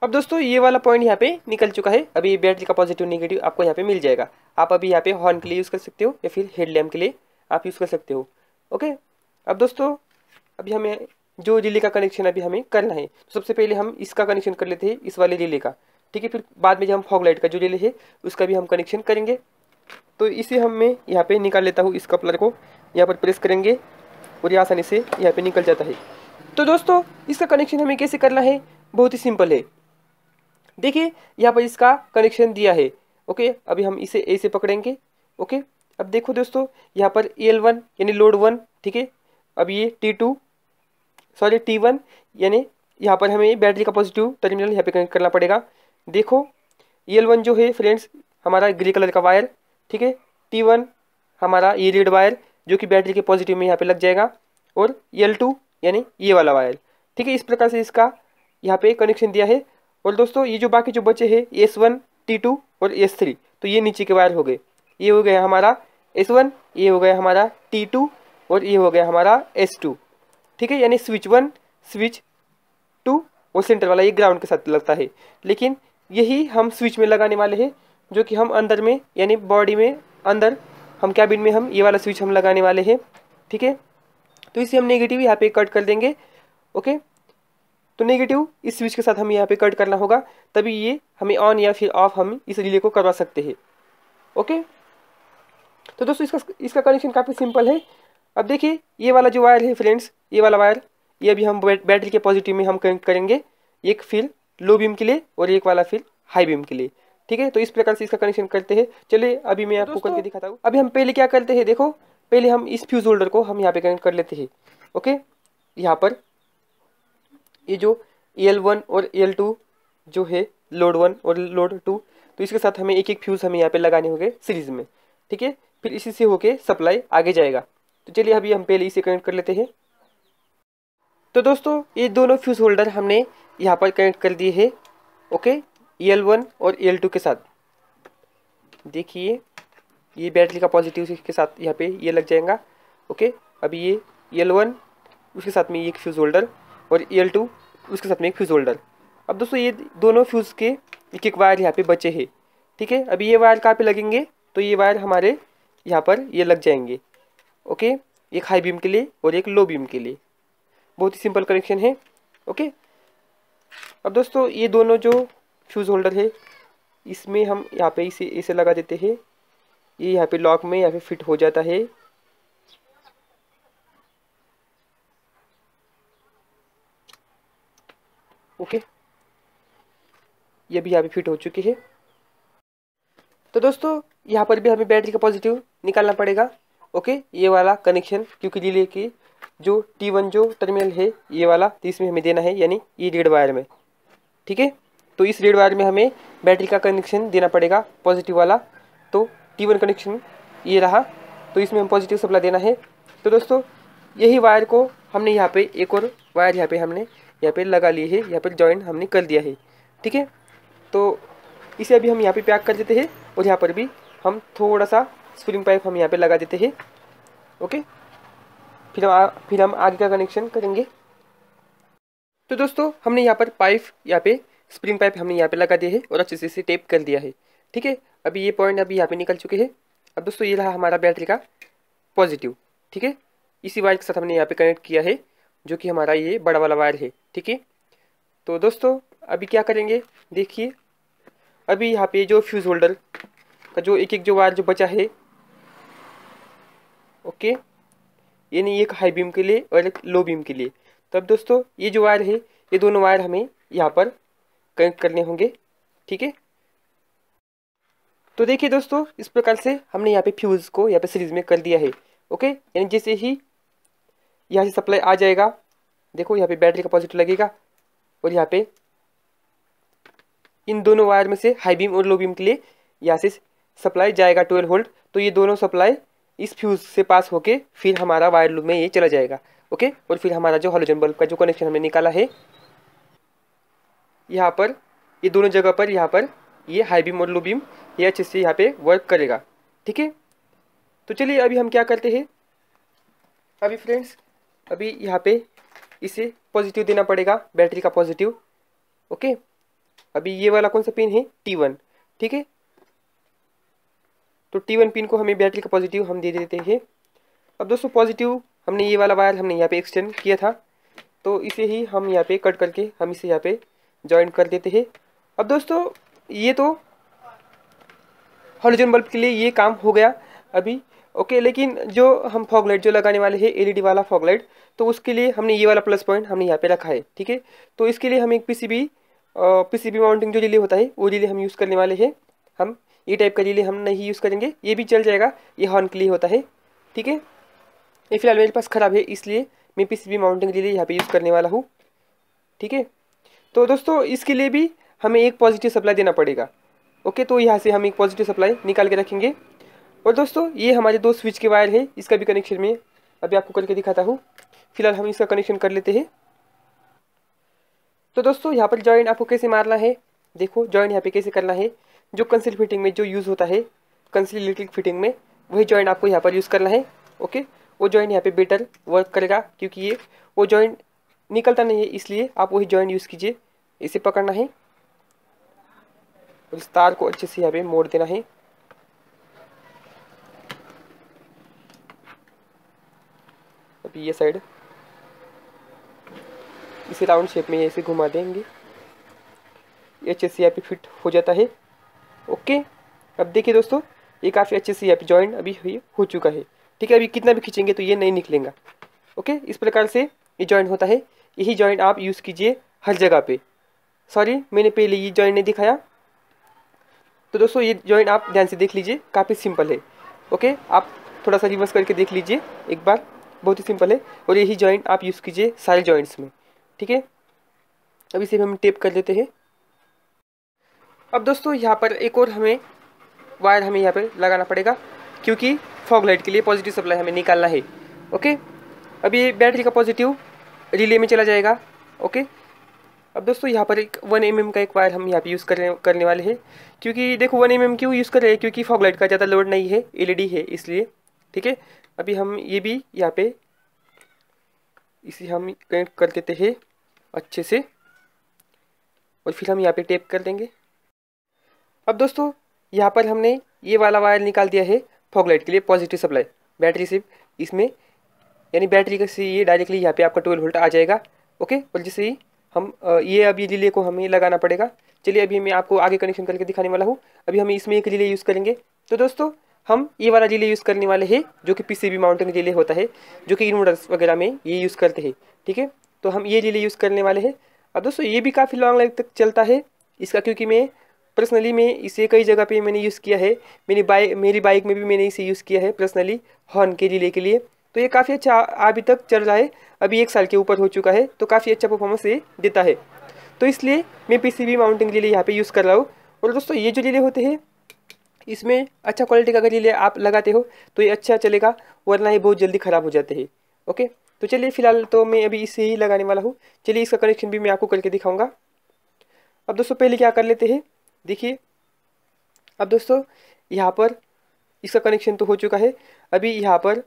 अब दोस्तों, ये वाला पॉइंट यहाँ पे निकल चुका है। अभी बैटरी का पॉजिटिव नेगेटिव आपको यहाँ पे मिल जाएगा। आप अभी यहाँ पे हॉर्न के लिए यूज़ कर सकते हो या फिर हेड लैम्प के लिए आप यूज़ कर सकते हो। ओके अब दोस्तों, अभी हमें जो रिले का कनेक्शन अभी हमें करना है तो सबसे पहले हम इसका कनेक्शन कर लेते हैं, इस वाले रिले का। ठीक है? फिर बाद में जो हम फॉग लाइट का जो रिले है, उसका भी हम कनेक्शन करेंगे। तो इसे हम मैं यहाँ पे निकाल लेता हूँ, इस कपलर को। यहाँ पर प्रेस करेंगे और ये आसानी से यहाँ पे निकल जाता है। तो दोस्तों, इसका कनेक्शन हमें कैसे करना है? बहुत ही सिंपल है। देखिए, यहाँ पर इसका कनेक्शन दिया है। ओके अभी हम इसे ऐसे पकड़ेंगे। ओके अब देखो दोस्तों, यहाँ पर एल वन यानी लोड वन ठीक है? अब ये T two sorry T one यानी यहाँ पर हमें बैटरी का पॉजिटिव टर्मिनल यहाँ पे कनेक्ट करना पड़ेगा। देखो एल वन जो है फ्रेंड्स हमारा ग्रे कलर का वायर ठीक है? टी वन हमारा ये रेड वायर जो कि बैटरी के पॉजिटिव में यहाँ पे लग जाएगा। और एल टू यानी ये वाला वायर ठीक है? इस प्रकार से इसका यहाँ पे कनेक्शन दिया है। और दोस्तों, ये जो बाकी जो बचे हैं एस वन टी टू और एस थ्री तो ये नीचे के वायर हो गए। ये हो गया हमारा एस वन ये हो गया हमारा टी टू और ये हो गया हमारा एस टू ठीक है, यानी स्विच वन स्विच टू और सेंटर वाला ये ग्राउंड के साथ लगता है। लेकिन यही हम स्विच में लगाने वाले हैं, जो कि हम अंदर में, यानी बॉडी में अंदर, हम कैबिन में हम ये वाला स्विच हम लगाने वाले हैं। ठीक है तो इसे हम नेगेटिव यहाँ पे कट कर देंगे। ओके तो नेगेटिव इस स्विच के साथ हमें यहाँ पे कट करना होगा। तभी ये हमें ऑन या फिर ऑफ़ हम इस रिले को करवा सकते हैं। ओके तो दोस्तों इसका इसका कनेक्शन काफ़ी सिंपल है। अब देखिए ये वाला जो वायर है फ्रेंड्स ये वाला वायर ये अभी हम बैटरी के पॉजिटिव में हम कनेक्ट करेंगे। एक फिर लो बीम के लिए और एक वाला फिर हाई बीम के लिए। ठीक है? तो इस प्रकार से इसका कनेक्शन करते हैं। चलिए अभी मैं आपको करके दिखाता हूँ। अभी हम पहले क्या करते हैं देखो। पहले हम इस फ्यूज होल्डर को हम यहाँ पे कनेक्ट कर लेते हैं। ओके यहाँ पर ये जो एल वन और एल टू जो है लोड वन और लोड टू तो इसके साथ हमें एक एक फ्यूज़ हमें यहाँ पे लगाने होंगे सीरीज़ में, ठीक है? फिर इसी से होके सप्लाई आगे जाएगा। तो चलिए अभी हम पहले इसे कनेक्ट कर लेते हैं। तो दोस्तों, ये दोनों फ्यूज़ होल्डर हमने यहाँ पर कनेक्ट कर दिए है ओके एल वन और एल टू के साथ। देखिए, ये बैटरी का पॉजिटिव के साथ यहाँ पे ये लग जाएगा ओके अभी ये एल वन उसके साथ में एक फ्यूज़ होल्डर और एल टू उसके साथ में एक फ्यूज़ होल्डर अब दोस्तों, ये दोनों फ्यूज़ के एक एक वायर यहाँ पे बचे हैं। ठीक है? अभी ये वायर कहाँ पे लगेंगे? तो ये वायर हमारे यहाँ पर ये लग जाएँगे। ओके? एक हाई बीम के लिए और एक लो बीम के लिए। बहुत ही सिंपल कनेक्शन है। ओके? अब दोस्तों, ये दोनों जो फ्यूज़ होल्डर है, इसमें हम यहाँ पे इसे इसे लगा देते हैं। ये यहाँ पे लॉक में यहाँ पे फिट हो जाता है। ओके ये भी यहाँ पे फिट हो चुकी है। तो दोस्तों, यहाँ पर भी हमें बैटरी का पॉजिटिव निकालना पड़ेगा। ओके ये वाला कनेक्शन क्योंकि रिले की जो टी वन जो टर्मिनल है, ये वाला तो इसमें हमें देना है, यानी ये रेड वायर में। ठीक है? तो इस रेड वायर में हमें बैटरी का कनेक्शन देना पड़ेगा पॉजिटिव वाला। तो टी वन कनेक्शन ये रहा। तो इसमें हम पॉजिटिव सप्लाई देना है। तो दोस्तों, यही वायर को हमने यहाँ पे एक और वायर यहाँ पे हमने यहाँ पे लगा लिए है, यहाँ पर जॉइंट हमने कर दिया है, ठीक है? तो इसे अभी हम यहाँ पे पैक कर देते हैं और यहाँ पर भी हम थोड़ा सा स्प्रिंग पाइप हम यहाँ पे लगा देते हैं, ओके? फिर हम फिर हम आगे का कनेक्शन करेंगे। तो दोस्तों, हमने यहाँ पर पाइप यहाँ पे स्प्रिंग पाइप हमने यहाँ पे लगा दिया है और अच्छे से इसे टेप कर दिया है, ठीक है? अभी ये पॉइंट अभी यहाँ पे निकल चुके हैं। अब दोस्तों, ये रहा हमारा बैटरी का पॉजिटिव ठीक है? इसी वायर के साथ हमने यहाँ पे कनेक्ट किया है। जो कि हमारा ये बड़ा वाला वायर है, ठीक है? तो दोस्तों, अभी क्या करेंगे? देखिए, अभी यहाँ पे जो फ्यूज़ होल्डर का जो एक एक जो वायर जो बचा है ओके यानी एक हाई बीम के लिए और एक लो बीम के लिए। तब दोस्तों, ये जो वायर है, ये दोनों वायर हमें यहाँ पर कनेक्ट करने होंगे, ठीक है? तो देखिए दोस्तों, इस प्रकार से हमने यहाँ पे फ्यूज़ को यहाँ पे सीरीज़ में कर दिया है ओके यानी जैसे ही यहाँ से सप्लाई आ जाएगा। देखो, यहाँ पे बैटरी का पॉजिटिव लगेगा और यहाँ पे इन दोनों वायर में से हाई बीम और लो बीम के लिए यहाँ से सप्लाई जाएगा ट्वेल्व होल्ड तो ये दोनों सप्लाई इस फ्यूज़ से पास होके फिर हमारा वायर लूप में ये चला जाएगा। ओके और फिर हमारा जो हॉलोजन बल्ब का जो कनेक्शन हमने निकाला है, यहाँ पर, ये दोनों जगह पर, यहाँ पर ये हाई बीम और लो बीम ये अच्छे से यहाँ पे वर्क करेगा। ठीक है? तो चलिए अभी हम क्या करते हैं? अभी फ्रेंड्स अभी यहाँ पे इसे पॉजिटिव देना पड़ेगा बैटरी का पॉजिटिव ओके अभी ये वाला कौन सा पिन है? टी वन ठीक है? तो टी वन पिन को हमें बैटरी का पॉजिटिव हम दे देते हैं। अब दोस्तों पॉजिटिव हमने ये वाला वायर हमने यहाँ पे एक्सटेंड किया था। तो इसे ही हम यहाँ पे कट करके हम इसे यहाँ पे ज्वाइन कर देते हैं। अब दोस्तों, ये तो हॉलोजन बल्ब के लिए ये काम हो गया अभी ओके लेकिन जो हम फॉग लाइट जो लगाने वाले हैं एलईडी वाला फॉग लाइट तो उसके लिए हमने ये वाला प्लस पॉइंट हमने यहाँ पे रखा है, ठीक है? तो इसके लिए हम एक पीसीबी पीसीबी माउंटिंग जो रिले होता है, वो रिले हम यूज़ करने वाले हैं। हम ये टाइप का रिले हम नहीं यूज़ करेंगे, ये भी चल जाएगा, ये हॉर्न के लिए होता है, ठीक है? ये फ़िलहाल मेरे पास ख़राब है, इसलिए मैं पीसीबी माउंटिंग रिले यहाँ पे यूज़ करने वाला हूँ, ठीक है? तो दोस्तों, इसके लिए भी हमें एक पॉजिटिव सप्लाई देना पड़ेगा, ओके? तो यहाँ से हम एक पॉजिटिव सप्लाई निकाल के रखेंगे। और दोस्तों, ये हमारे दो स्विच के वायर है, इसका भी कनेक्शन में, अभी आपको करके दिखाता हूँ। फ़िलहाल हम इसका कनेक्शन कर लेते हैं। तो दोस्तों, यहाँ पर जॉइंट आपको कैसे मारना है? देखो जॉइंट यहाँ पे कैसे करना है। जो कंसिल फिटिंग में जो यूज़ होता है कंसिल इलेक्ट्रिक फिटिंग में, वही जॉइंट आपको यहाँ पर यूज़ करना है ओके वो जॉइंट यहाँ पे बेटर वर्क करेगा, क्योंकि ये, वो जॉइंट निकलता नहीं है, इसलिए आप वही जॉइंट यूज़ कीजिए। इसे पकड़ना है। इस तार को अच्छे से यहाँ पे मोड़ देना है। अभी ये साइड इसे राउंड शेप में ऐसे घुमा देंगे। ये अच्छे से यहाँ पे फिट हो जाता है। ओके अब देखिए दोस्तों, ये काफ़ी अच्छे से यहाँ पे जॉइंट अभी हो चुका है। ठीक है, अभी कितना भी खींचेंगे तो ये नहीं निकलेगा। ओके इस प्रकार से ये जॉइंट होता है। यही जॉइंट आप यूज़ कीजिए हर जगह पे। सॉरी मैंने पहले ये जॉइंट नहीं दिखाया। तो दोस्तों, ये जॉइंट आप ध्यान से देख लीजिए, काफ़ी सिंपल है। ओके आप थोड़ा सा रिवर्स करके देख लीजिए, एक बार। बहुत ही सिंपल है। और यही जॉइंट आप यूज़ कीजिए सारे जॉइंट्स में। ठीक है? अब इसे हम टेप कर लेते हैं। अब दोस्तों, यहाँ पर एक और हमें वायर हमें यहाँ पर लगाना पड़ेगा, क्योंकि फॉग लाइट के लिए पॉजिटिव सप्लाई हमें निकालना है ओके अभी बैटरी का पॉजिटिव रिले में चला जाएगा ओके अब दोस्तों, यहाँ पर एक वन एम mm का एक वायर हम यहाँ पे यूज़ करने करने वाले हैं, क्योंकि देखो वन एम mm क्यों यूज़ कर रहे हैं? क्योंकि फॉग लाइट का ज़्यादा लोड नहीं है एलईडी है इसलिए, ठीक है? अभी हम ये भी यहाँ पे इसे हम कनेक्ट कर देते हैं। अच्छे से। और फिर हम यहाँ पे टेप कर देंगे। अब दोस्तों, यहाँ पर हमने ये वाला वायर निकाल दिया है फॉगलाइट के लिए पॉजिटिव सप्लाई बैटरी से इसमें, यानी बैटरी से ये डायरेक्टली यहाँ पे आपका ट्वेल्व वोल्ट आ जाएगा। ओके और जैसे ही हम ये अभी रिले को हमें लगाना पड़ेगा। चलिए अभी मैं आपको आगे कनेक्शन करके दिखाने वाला हूँ। अभी हम इसमें एक रिले यूज़ करेंगे। तो दोस्तों, हम ये वाला रिले यूज़ करने वाले हैं, जो कि पीसीबी माउंटेन रिले होता है, जो कि इन्वर्टर्स वगैरह में ये यूज़ करते हैं। ठीक है? तो हम ये रिले यूज़ करने वाले हैं। अब दोस्तों, ये भी काफ़ी लॉन्ग लाइफ तक चलता है। इसका क्योंकि मैं पर्सनली मैं इसे कई जगह पे मैंने यूज़ किया है। मेरी बाइक मेरी बाइक में भी मैंने इसे यूज़ किया है पर्सनली हॉर्न के रिले के लिए। तो ये काफ़ी अच्छा अभी तक चल रहा है। अभी एक साल के ऊपर हो चुका है तो काफ़ी अच्छा परफॉर्मेंस ये देता है। तो इसलिए मैं पी सी माउंटिंग रिले यहाँ पर यूज़ कर रहा हूँ। और दोस्तों, ये जो रिले होते हैं, इसमें अच्छा क्वालिटी का अगर रिले आप लगाते हो तो ये अच्छा चलेगा, वरना ये बहुत जल्दी ख़राब हो जाते हैं। ओके? तो चलिए फ़िलहाल तो मैं अभी इसे ही लगाने वाला हूँ। चलिए इसका कनेक्शन भी मैं आपको करके दिखाऊँगा। अब दोस्तों, पहले क्या कर लेते हैं? देखिए, अब दोस्तों, यहाँ पर इसका कनेक्शन तो हो चुका है। अभी यहाँ पर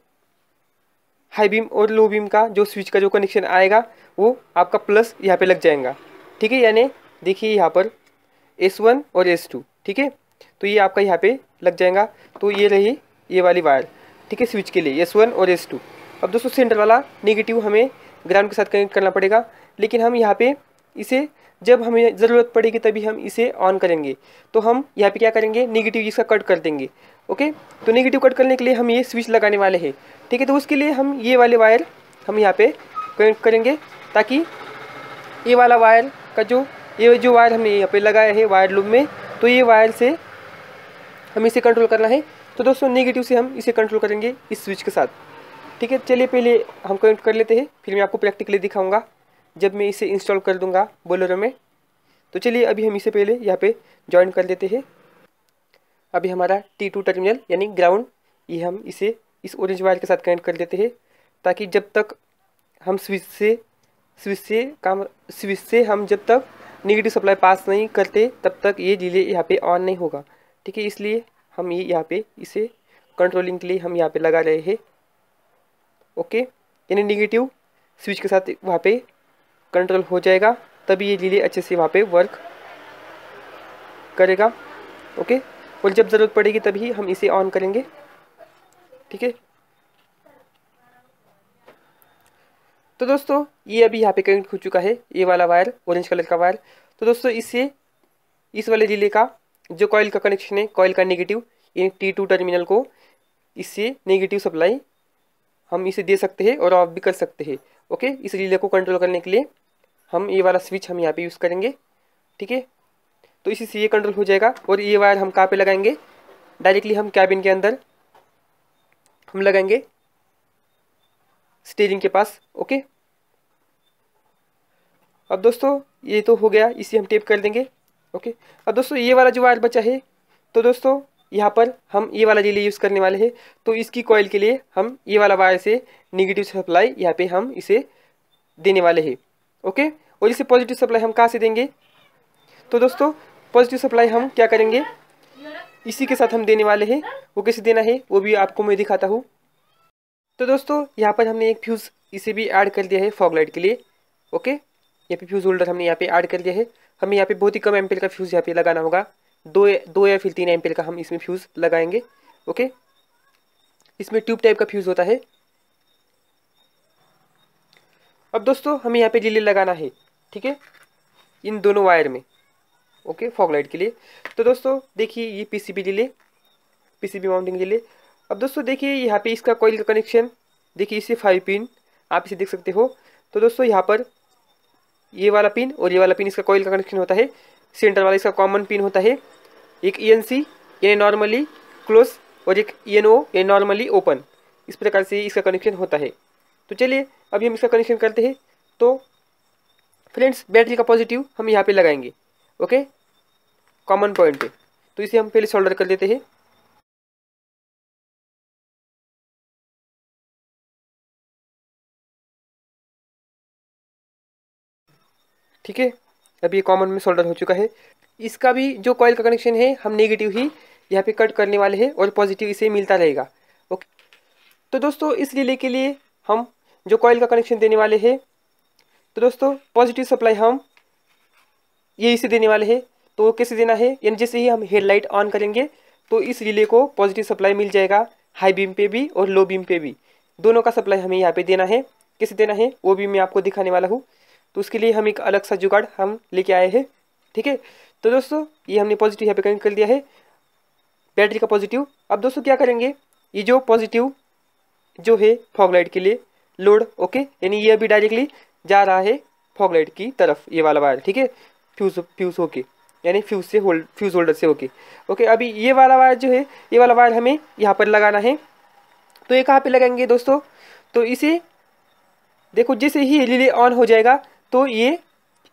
हाई बीम और लो बीम का जो स्विच का जो कनेक्शन आएगा, वो आपका प्लस यहाँ पे लग जाएगा। ठीक है, यानी देखिए यहाँ पर एस वन और एस टू ठीक है? तो ये आपका यहाँ पे लग जाएगा। तो ये रही ये वाली वायर ठीक है स्विच के लिए एस वन और एस टू अब दोस्तों सेंटर वाला नेगेटिव हमें ग्राउंड के साथ कनेक्ट करना पड़ेगा। लेकिन हम यहाँ पे इसे, जब हमें ज़रूरत पड़ेगी तभी हम इसे ऑन करेंगे। तो हम यहाँ पे क्या करेंगे? नेगेटिव इसका कट कर देंगे। ओके तो नेगेटिव कट करने के लिए हम ये स्विच लगाने वाले हैं। ठीक है? तो उसके लिए हम ये वाले वायर हम यहाँ पे कनेक्ट करेंगे ताकि ये वाला वायर का जो, ये जो वायर हमने यहाँ पे लगाया है वायर लूम में तो ये वायर से हम इसे कंट्रोल करना है। तो दोस्तों नेगेटिव से हम इसे कंट्रोल करेंगे इस स्विच के साथ। ठीक है, चलिए पहले हम कनेक्ट कर लेते हैं, फिर मैं आपको प्रैक्टिकली दिखाऊँगा। जब मैं इसे इंस्टॉल कर दूँगा बोलेरो में तो चलिए अभी हम इसे पहले यहाँ पे ज्वाइन कर लेते हैं। अभी हमारा टी टू टर्मिनल यानी ग्राउंड ये हम इसे इस ऑरेंज वायर के साथ कनेक्ट कर लेते हैं, ताकि जब तक हम स्विच से स्विच से काम स्विच से हम जब तक नेगेटिव सप्लाई पास नहीं करते, तब तक ये डिले यहाँ पे ऑन नहीं होगा। ठीक है, इसलिए हम ये यहाँ पे इसे कंट्रोलिंग के लिए हम यहाँ पे लगा रहे हैं। ओके? यानी निगेटिव स्विच के साथ वहाँ पे कंट्रोल हो जाएगा, तभी ये डिले अच्छे से वहाँ पे वर्क करेगा। ओके? और जब ज़रूरत पड़ेगी तभी हम इसे ऑन करेंगे। ठीक है? तो दोस्तों, ये अभी यहाँ पे कनेक्ट हो चुका है, ये वाला वायर ऑरेंज कलर का वायर तो दोस्तों इससे इस वाले रिले का जो कॉयल का कनेक्शन है कॉयल का नेगेटिव यानी टी टू टर्मिनल को इससे नेगेटिव सप्लाई हम इसे दे सकते हैं और ऑफ़ भी कर सकते हैं। ओके इस रिले को कंट्रोल करने के लिए हम ये वाला स्विच हम यहाँ पे यूज़ करेंगे। ठीक है? तो इसी से ये कंट्रोल हो जाएगा और ये वायर हम कहाँ पे लगाएँगे? डायरेक्टली हम कैबिन के अंदर हम लगाएँगे स्टेरिंग के पास। ओके अब दोस्तों, ये तो हो गया। इसे हम टेप कर देंगे। ओके अब दोस्तों, ये वाला जो वायर बचा है तो दोस्तों यहाँ पर हम ये वाला रिले यूज़ करने वाले हैं। तो इसकी कॉयल के लिए हम ये वाला वायर से निगेटिव सप्लाई यहाँ पे हम इसे देने वाले हैं। ओके और इसे पॉजिटिव सप्लाई हम कहाँ से देंगे? तो दोस्तों पॉजिटिव सप्लाई हम क्या करेंगे? इसी के साथ हम देने वाले हैं। वो कैसे देना है? वो भी आपको मैं दिखाता हूँ। तो दोस्तों, यहाँ पर हमने एक फ्यूज़ इसे भी ऐड कर दिया है फॉग लाइट के लिए। ओके यहाँ पे फ्यूज़ होल्डर हमने यहाँ पे ऐड कर दिया है। हमें यहाँ पे बहुत ही कम एम्पेल का फ्यूज़ यहाँ पे लगाना होगा। दो दो या फिर तीन एम्पेल का हम इसमें फ्यूज़ लगाएँगे ओके इसमें ट्यूब टाइप का फ्यूज़ होता है। अब दोस्तों, हमें यहाँ पे रिले लगाना है, ठीक है? इन दोनों वायर में ओके फॉग लाइट के लिए। तो दोस्तों, देखिए ये PCB relay PCB mounting relay अब दोस्तों, देखिए यहाँ पे इसका कॉइल का कनेक्शन देखिए इसे फाइव पिन आप इसे देख सकते हो। तो दोस्तों, यहाँ पर ये वाला पिन और ये वाला पिन इसका कॉइल का कनेक्शन होता है। सेंटर वाला इसका कॉमन पिन होता है। एक ई एन सी यानी नॉर्मली क्लोज और एक ई एन ओ यानी नॉर्मली ओपन इस प्रकार से इसका कनेक्शन होता है। तो चलिए, अभी हम इसका कनेक्शन करते हैं। तो फ्रेंड्स बैटरी का पॉजिटिव हम यहाँ पे लगाएँगे। ओके कॉमन पॉइंट पे तो इसे हम पहले सोल्डर कर देते हैं। ठीक है? अभी ये कॉमन में सोल्डर हो चुका है। इसका भी जो कॉयल का कनेक्शन है, हम नेगेटिव ही यहाँ पे कट करने वाले हैं और पॉजिटिव इसे मिलता रहेगा। ओके तो दोस्तों, इस रिले के लिए हम जो कॉयल का कनेक्शन देने वाले हैं तो दोस्तों पॉजिटिव सप्लाई हम ये इसे देने वाले हैं। तो वो कैसे देना है? यानी जैसे ही हम हेडलाइट ऑन करेंगे तो इस रिले को पॉजिटिव सप्लाई मिल जाएगा हाई बीम पे भी और लो बीम पे भी। दोनों का सप्लाई हमें यहाँ पे देना है। कैसे देना है? वो भी मैं आपको दिखाने वाला हूँ। तो उसके लिए हम एक अलग सा जुगाड़ हम लेके आए हैं, ठीक है? तो दोस्तों, ये हमने पॉजिटिव यहाँ पे कनेक्ट कर दिया है। बैटरी का पॉजिटिव अब दोस्तों, क्या करेंगे? ये जो पॉजिटिव जो है फॉग लाइट के लिए लोड ओके यानी ये अभी डायरेक्टली जा रहा है फॉग लाइट की तरफ़, ये वाला वायर ठीक है? फ्यूज फ्यूज होके, यानी फ्यूज से होल्ड फ्यूज होल्डर से होके ओके अभी ये वाला वायर जो है, ये वाला वायर हमें यहाँ पर लगाना है। तो ये कहाँ पे लगाएँगे दोस्तों? तो इसे, देखो, जैसे ही रिले ऑन हो जाएगा तो ये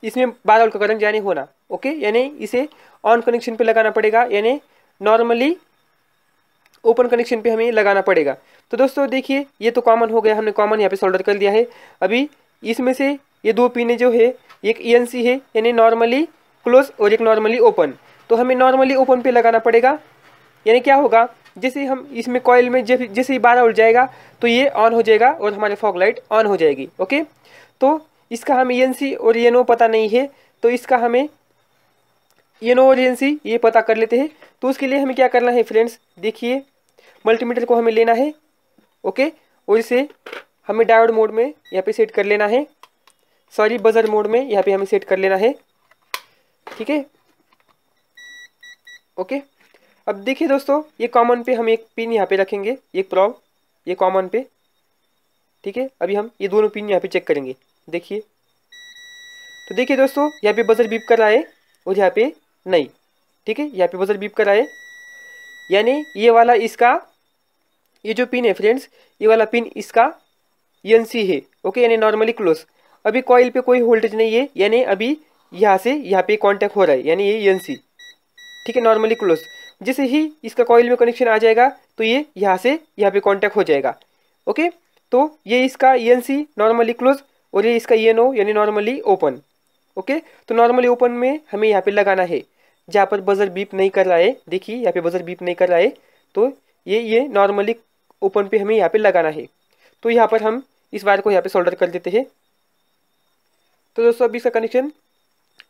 इसमें वोल्ट का करंट यानी होना ओके यानी इसे ऑन कनेक्शन पे लगाना पड़ेगा, यानी नॉर्मली ओपन कनेक्शन पे हमें लगाना पड़ेगा। तो दोस्तों देखिए, ये तो कॉमन हो गया, हमने कॉमन यहाँ पे सोल्डर कर दिया है। अभी इसमें से ये दो पिने जो है, एक ई है, यानी नॉर्मली क्लोज और एक नॉर्मली ओपन तो हमें नॉर्मली ओपन पे लगाना पड़ेगा। यानी क्या होगा, जैसे हम इसमें कॉयल में जैसे ही बारह उठ जाएगा तो ये ऑन हो जाएगा और हमारे फॉग लाइट ऑन हो जाएगी ओके तो इसका हमें ई और ये पता नहीं है तो इसका हमें ये नो और ये पता कर लेते हैं। तो उसके लिए हमें क्या करना है फ्रेंड्स, देखिए, मल्टीमीटर को हमें लेना है, ओके, और इसे हमें डायोड मोड में यहाँ पे सेट कर लेना है। सॉरी, बजर मोड में यहाँ पे हमें सेट कर लेना है, ठीक है? ओके, अब देखिए दोस्तों, ये कॉमन पे हम एक पिन यहाँ पे रखेंगे, एक प्रॉब, ये कॉमन पे, ठीक है? अभी हम ये दोनों पिन यहाँ पे चेक करेंगे। देखिए। तो देखिए दोस्तों, यहाँ पे बजर बीप कर रहा है और यहाँ पे नहीं। ठीक है? यहाँ पे बजर बीप कर रहा है यानी ये वाला इसका, ये जो पिन है फ्रेंड्स ये वाला पिन इसका एन है। ओके यानी नॉर्मली क्लोज अभी कॉइल पे कोई वोल्टेज नहीं है। यानी अभी यहाँ से, यहाँ पे कांटेक्ट हो रहा है। यानी ये एन ठीक है? नॉर्मली क्लोज जैसे ही इसका कॉइल में कनेक्शन आ जाएगा तो ये यहाँ से, यहाँ पे कांटेक्ट हो जाएगा। ओके तो ये इसका एन नॉर्मली क्लोज और ये इसका ई यानी नॉर्मली ओपन ओके तो नॉर्मली ओपन में हमें यहाँ पे लगाना है। जहाँ पर बजर बीप नहीं कर रहा है, देखिए, यहाँ पे बजर बीप नहीं कर रहा है तो ये ये नॉर्मली ओपन पे हमें यहाँ पे लगाना है। तो यहाँ पर हम इस वायर को यहाँ पे सोल्डर कर देते हैं। तो दोस्तों, अभी इसका कनेक्शन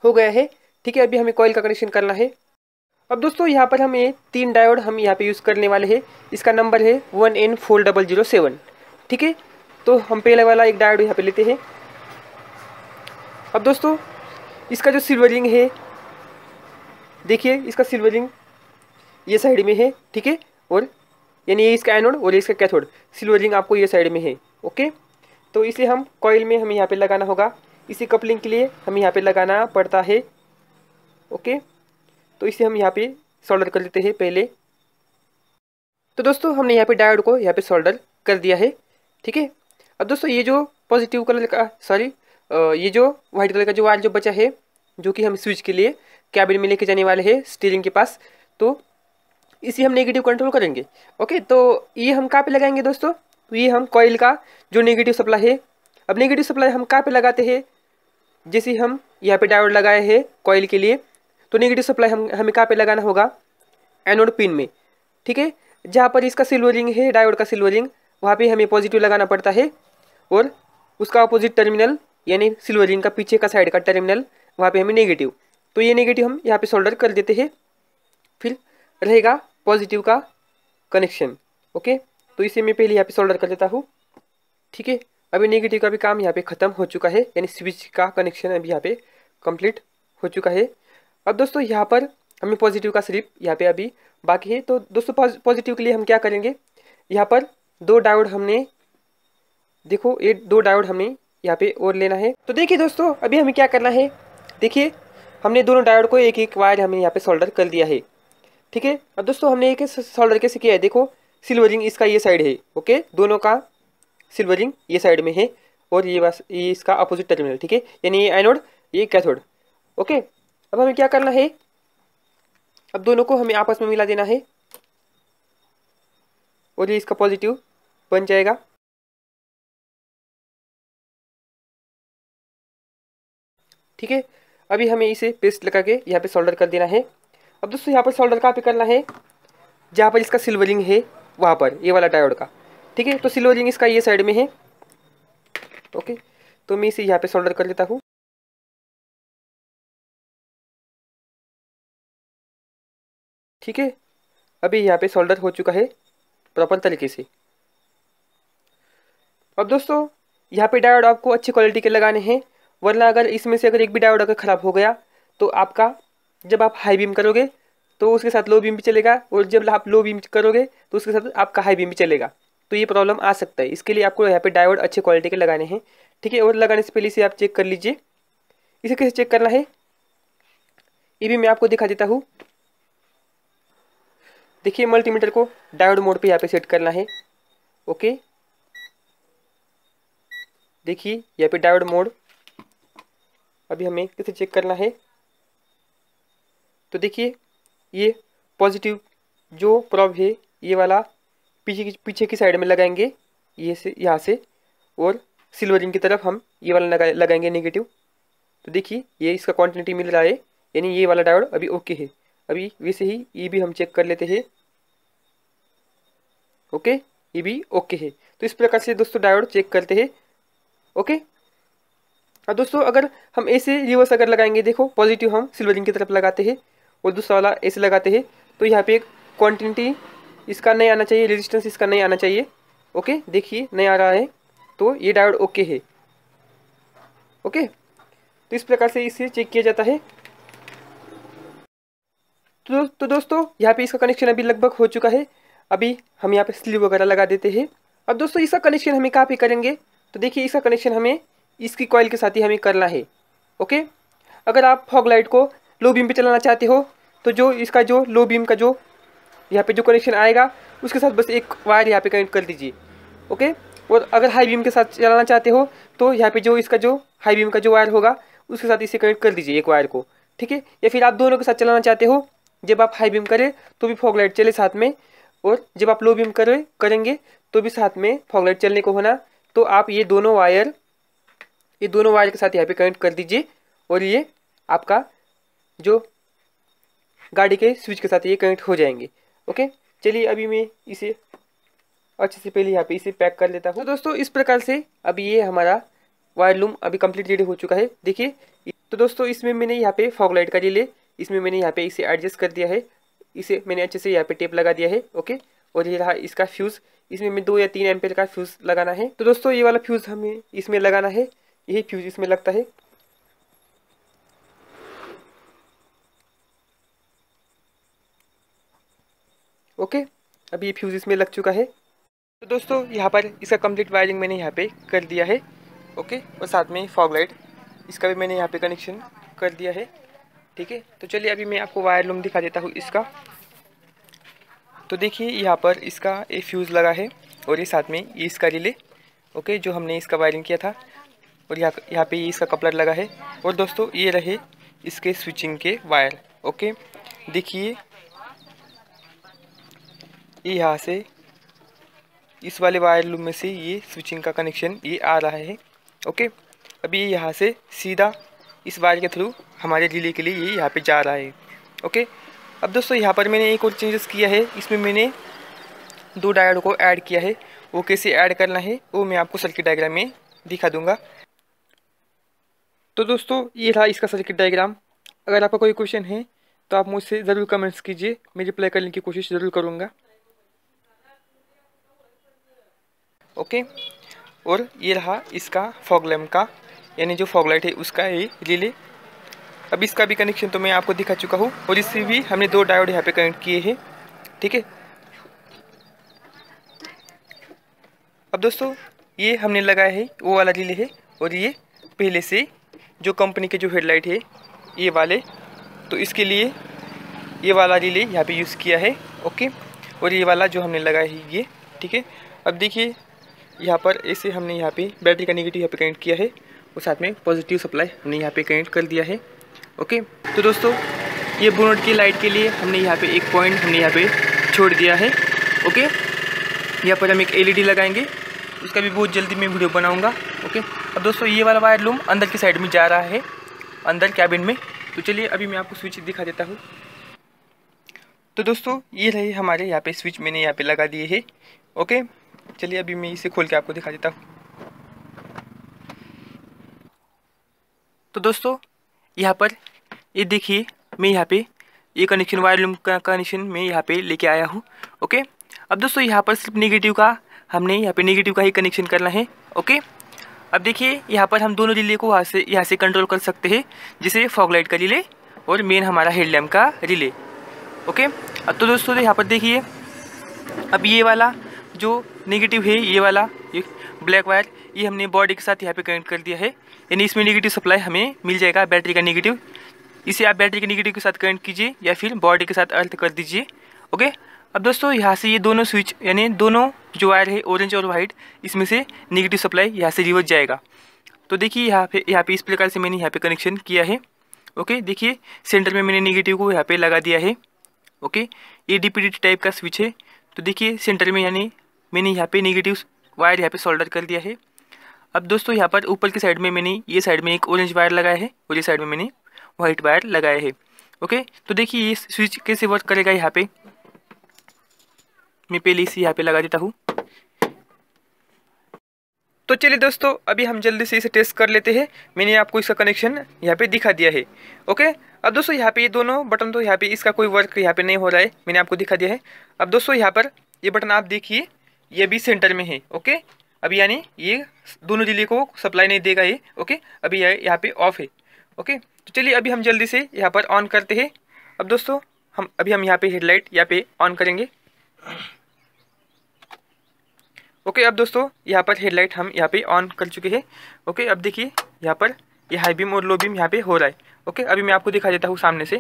हो गया है, ठीक है? अभी हमें कॉयल का कनेक्शन करना है। अब दोस्तों, यहाँ पर हमें तीन डायोड हम यहाँ पे यूज़ करने वाले हैं। इसका नंबर है one N four double zero seven ठीक है? तो हम पहले वाला एक डायोड यहाँ पे लेते हैं। अब दोस्तों, इसका जो सिल्वरिंग है, देखिए, इसका सिल्वरिंग ये साइड में है, ठीक है? और यानी ये इसका एनोड और ये इसका कैथोड सिल्वरिंग आपको ये साइड में है, ओके? तो इसे हम कॉयल में हमें यहाँ पे लगाना होगा। इसी कपलिंग के लिए हमें यहाँ पे लगाना पड़ता है, ओके? तो इसे हम यहाँ पे सोल्डर कर लेते हैं पहले। तो दोस्तों, हमने यहाँ पे डायोड को यहाँ पे सोल्डर कर दिया है, ठीक है? अब दोस्तों, ये जो पॉजिटिव कलर का सॉरी ये जो व्हाइट कलर का जो वायर जो बचा है, जो कि हम स्विच के लिए कैबिन में लेके जाने वाले हैं स्टीयरिंग के पास तो इसी हम नेगेटिव कंट्रोल करेंगे। ओके तो ये हम कहाँ पे लगाएँगे दोस्तों? तो ये हम कॉइल का जो नेगेटिव सप्लाई है, अब नेगेटिव सप्लाई हम कहाँ पे लगाते हैं? जैसे हम यहाँ पे डायोड लगाए हैं कॉइल के लिए तो नेगेटिव सप्लाई हम, हमें कहाँ पे लगाना होगा? एनोड पिन में। ठीक है? जहाँ पर इसका सिल्वरिंग है, डायोड का सिल्वरिंग वहाँ पे हमें पॉजिटिव लगाना पड़ता है। और उसका अपोजिट टर्मिनल यानी सिल्वरिंग का पीछे का साइड का टर्मिनल वहाँ पे हमें नेगेटिव तो ये नेगेटिव हम यहाँ पे सोल्डर कर देते हैं। फिर रहेगा पॉजिटिव का कनेक्शन ओके तो इसे मैं पहले यहाँ पे सोल्डर कर देता हूँ। ठीक है? अभी नेगेटिव का भी काम यहाँ पे ख़त्म हो चुका है, यानी स्विच का कनेक्शन अभी यहाँ पे कंप्लीट हो चुका है। अब दोस्तों, यहाँ पर हमें पॉजिटिव का स्लिप यहाँ पे अभी बाकी है। तो दोस्तों पॉजिटिव के लिए हम क्या करेंगे? यहाँ पर दो डायोड हमने देखो, ये दो डायोड हमें यहाँ पे और लेना है। तो देखिए दोस्तों, अभी हमें क्या करना है? देखिए, हमने दोनों डायोड को एक एक वायर हमने यहाँ पे सोल्डर कर दिया है। ठीक है? अब दोस्तों, हमने एक सोल्डर कैसे किया है? देखो सिल्वरिंग इसका ये साइड है ओके दोनों का सिल्वरिंग ये साइड में है और ये बस, ये इसका अपोजिट टर्मिनल ठीक है? यानी ये एनोड ये कैथोड ओके अब हमें क्या करना है? अब दोनों को हमें आपस में मिला देना है और ये इसका पॉजिटिव बन जाएगा। ठीक है? अभी हमें इसे पेस्ट लगा के यहाँ पे सोल्डर कर देना है। अब दोस्तों, यहाँ पर सोल्डर कहाँ पे करना है? जहाँ पर इसका सिल्वरिंग है, वहाँ पर, ये वाला डायोड का। ठीक है? तो सिल्वरिंग इसका ये साइड में है। ओके तो मैं इसे यहाँ पे सोल्डर कर लेता हूँ। ठीक है? अभी यहाँ पे सोल्डर हो चुका है प्रॉपर तरीके से। अब दोस्तों, यहाँ पे डायोड आपको अच्छी क्वालिटी के लगाने हैं। वरना अगर इसमें से अगर एक भी डायोड अगर ख़राब हो गया तो आपका जब आप हाई बीम करोगे तो उसके साथ लो बीम भी चलेगा, और जब आप लो बीम करोगे तो उसके साथ आपका हाई बीम भी चलेगा। तो ये प्रॉब्लम आ सकता है। इसके लिए आपको यहाँ पे डायोड अच्छे क्वालिटी के लगाने हैं। ठीक है, और लगाने से पहले इसे आप चेक कर लीजिए। इसे कैसे चेक करना है? ये भी मैं आपको दिखा देता हूँ। देखिए मल्टीमीटर को डायोड मोड पे यहाँ पे सेट करना है। ओके देखिए, यहाँ पे डायोड मोड अभी हमें कैसे चेक करना है? तो देखिए, ये पॉजिटिव जो प्रॉब है, ये वाला पीछे की पीछे की साइड में लगाएँगे, ये से, यहाँ से, और सिल्वरिंग की तरफ़ हम ये वाला लगा, लगाएँगे नेगेटिव तो देखिए, ये इसका क्वांटिटी मिल रहा है, यानी ये वाला डायोड अभी ओके है। अभी वैसे ही ये भी हम चेक कर लेते हैं। ओके ये भी ओके है। तो इस प्रकार से दोस्तों डायोड चेक करते हैं। ओके अब दोस्तों अगर हम ऐसे रिवर्स अगर लगाएँगे देखो पॉजिटिव हम सिल्वरिंग की तरफ़ लगाते हैं और दूसरा वाला ऐसे लगाते हैं तो यहाँ पे एक क्वान्टिटी इसका नहीं आना चाहिए रेजिस्टेंस इसका नहीं आना चाहिए। ओके देखिए नहीं आ रहा है तो ये डायोड ओके है। ओके तो इस प्रकार से इसे चेक किया जाता है। तो, तो दोस्तों यहाँ पे इसका कनेक्शन अभी लगभग हो चुका है। अभी हम यहाँ पे स्लीव वगैरह लगा देते हैं। अब दोस्तों इसका कनेक्शन हमें कहाँ पे करेंगे? तो देखिए इसका कनेक्शन हमें इसकी कॉयल के साथ ही हमें करना है ओके अगर आप फॉग लाइट को लो बीम पे चलाना चाहते हो तो जो इसका जो लो बीम का जो यहाँ पे जो कनेक्शन आएगा, उसके साथ बस एक वायर यहाँ पे कनेक्ट कर दीजिए ओके और अगर हाई बीम के साथ चलाना चाहते हो तो यहाँ पे जो इसका जो हाई बीम का जो वायर होगा, उसके साथ इसे कनेक्ट कर दीजिए एक वायर को, ठीक है? या फिर आप दोनों के साथ चलाना चाहते हो, जब आप हाई बीम करें तो भी फॉग लाइट चले साथ में, और जब आप लो बीम करें, करेंगे तो भी साथ में फॉग लाइट चलने को होना तो आप ये दोनों वायर ये दोनों वायर के साथ यहाँ पे कनेक्ट कर दीजिए और ये आपका जो गाड़ी के स्विच के साथ ये कनेक्ट हो जाएँगे। ओके चलिए अभी मैं इसे अच्छे से पहले यहाँ पे इसे पैक कर लेता हूँ। तो दोस्तों, इस प्रकार से अभी ये हमारा वायर लूम अभी कंप्लीट रेडी हो चुका है। देखिए तो दोस्तों, इसमें मैंने यहाँ पे फॉग लाइट का रिले इसमें मैंने यहाँ पे इसे एडजस्ट कर दिया है। इसे मैंने अच्छे से यहाँ पे टेप लगा दिया है। ओके और ये रहा इसका फ्यूज़ इसमें मैं दो या तीन एम्पेयर का फ्यूज़ लगाना है। तो दोस्तों, ये वाला फ्यूज़ हमें इसमें लगाना है। यही फ्यूज़ इसमें लगता है। ओके अभी ये फ्यूज़ इसमें लग चुका है। तो दोस्तों, यहाँ पर इसका कंप्लीट वायरिंग मैंने यहाँ पे कर दिया है। ओके, और साथ में फॉग लाइट इसका भी मैंने यहाँ पे कनेक्शन कर दिया है। ठीक है तो चलिए अभी मैं आपको वायर लूम दिखा देता हूँ इसका। तो देखिए, यहाँ पर इसका एक फ्यूज़ लगा है, और ये साथ में ये इसका रिले ओके, जो हमने इसका वायरिंग किया था। और यहाँ यहाँ पे इसका कपलर लगा है। और दोस्तों, ये रहे इसके स्विचिंग के वायर ओके देखिए, ये यहाँ से इस वाले वायर लूम में से ये स्विचिंग का कनेक्शन ये आ रहा है ओके अभी ये यहाँ से सीधा इस वायर के थ्रू हमारे रिले के लिए ये यहाँ पे जा रहा है ओके अब दोस्तों, यहाँ पर मैंने एक और चेंजेस किया है। इसमें मैंने दो डायोड को ऐड किया है। वो कैसे ऐड करना है, वो मैं आपको सर्किट डायग्राम में दिखा दूँगा। तो दोस्तों, ये था इसका सर्किट डायग्राम अगर आपका कोई क्वेश्चन है तो आप मुझसे ज़रूर कमेंट्स कीजिए। मैं रिप्लाई करने की कोशिश ज़रूर करूँगा। ओके और ये रहा इसका फॉग लैम्प का। यानी जो फॉग लाइट है, उसका ये रिले अब इसका भी कनेक्शन तो मैं आपको दिखा चुका हूँ। और इससे भी हमने दो डायोड यहाँ पे कनेक्ट किए हैं। ठीक है? अब दोस्तों, ये हमने लगाया है, वो वाला रिले है। और ये पहले से जो कंपनी के जो हेडलाइट है, ये वाले। तो इसके लिए ये वाला रिले यहाँ पे यूज़ किया है ओके और ये वाला जो हमने लगाया है, ये, ठीक है? अब देखिए, यहाँ पर ऐसे हमने यहाँ पे बैटरी का नेगेटिव यहाँ पे कनेक्ट किया है, और साथ में पॉजिटिव सप्लाई हमने यहाँ पे कनेक्ट कर दिया है ओके तो दोस्तों, ये बोनट की लाइट के लिए हमने यहाँ पे एक पॉइंट हमने यहाँ पे छोड़ दिया है ओके यहाँ पर हम एक एलईडी लगाएँगे। उसका भी बहुत जल्दी मैं वीडियो बनाऊँगा ओके अब दोस्तों, ये वाला वायर लूम अंदर की साइड में जा रहा है, अंदर कैबिन में। तो चलिए, अभी मैं आपको स्विच दिखा देता हूँ। तो दोस्तों, ये रहे हमारे यहाँ पे स्विच मैंने यहाँ पे लगा दिए है ओके चलिए, अभी मैं इसे खोल के आपको दिखा देता हूँ। तो दोस्तों, यहाँ पर, ये देखिए, मैं यहाँ पे ये कनेक्शन वायर लूम का कनेक्शन मैं यहाँ पे लेके आया हूँ ओके अब दोस्तों, यहाँ पर सिर्फ़ नेगेटिव का हमने यहाँ पे नेगेटिव का ही कनेक्शन करना है ओके अब देखिए, यहाँ पर हम दोनों रिले को वहाँ से, यहाँ से कंट्रोल कर सकते हैं, जैसे फॉग लाइट का रिले और मेन हमारा हेडलैम्प का रिले ओके अब तो दोस्तों, यहाँ पर देखिए, अब ये वाला जो नेगेटिव है, ये वाला, ये ब्लैक वायर ये हमने बॉडी के साथ यहाँ पे कनेक्ट कर दिया है, यानी इसमें नेगेटिव सप्लाई हमें मिल जाएगा बैटरी का नेगेटिव इसे आप बैटरी के नेगेटिव के साथ कनेक्ट कीजिए या फिर बॉडी के साथ अर्थ कर दीजिए ओके अब दोस्तों, यहाँ से ये दोनों स्विच यानी दोनों जो वायर है ऑरेंज और वाइट इसमें से नेगेटिव सप्लाई यहाँ से रिवर्स जाएगा। तो देखिए, यहाँ पे यहाँ पे इस प्रकार से मैंने यहाँ पे कनेक्शन किया है। ओके देखिए सेंटर में मैंने नेगेटिव को यहाँ पे लगा दिया है। ओके ये डीपीडीटी टाइप का स्विच है। तो देखिए सेंटर में यानी मैंने यहाँ पे निगेटिव वायर यहाँ पे सोल्डर कर दिया है। अब दोस्तों, यहाँ पर ऊपर की साइड में मैंने, ये साइड में एक ऑरेंज वायर लगाया है और ये साइड में मैंने वाइट वायर लगाया है। ओके तो देखिए, ये स्विच कैसे वर्क करेगा यहाँ पे? मैं पहले इसे यहाँ पे लगा देता हूँ। तो चलिए दोस्तों, अभी हम जल्दी से इसे टेस्ट कर लेते हैं। मैंने आपको इसका कनेक्शन यहाँ पे दिखा दिया है। ओके अब दोस्तों, यहाँ पे ये दोनों बटन तो यहाँ पे इसका कोई वर्क यहाँ पे नहीं हो रहा है। मैंने आपको दिखा दिया है। अब दोस्तों, यहाँ पर ये बटन आप देखिए, ये भी सेंटर में है। ओके अभी यानी ये दोनों रिले को सप्लाई नहीं देगा ये। ओके अभी यह यहाँ पे ऑफ़ है। ओके तो चलिए, अभी हम जल्दी से यहाँ पर ऑन करते हैं। अब दोस्तों, हम, अभी हम यहाँ पे हेडलाइट यहाँ पे ऑन करेंगे। ओके अब दोस्तों, यहाँ पर हेडलाइट हम यहाँ पे ऑन कर चुके हैं। ओके अब देखिए, यहाँ पर ये हाई बीम और लो बीम यहाँ पे हो रहा है। ओके अभी मैं आपको दिखा देता हूँ सामने से।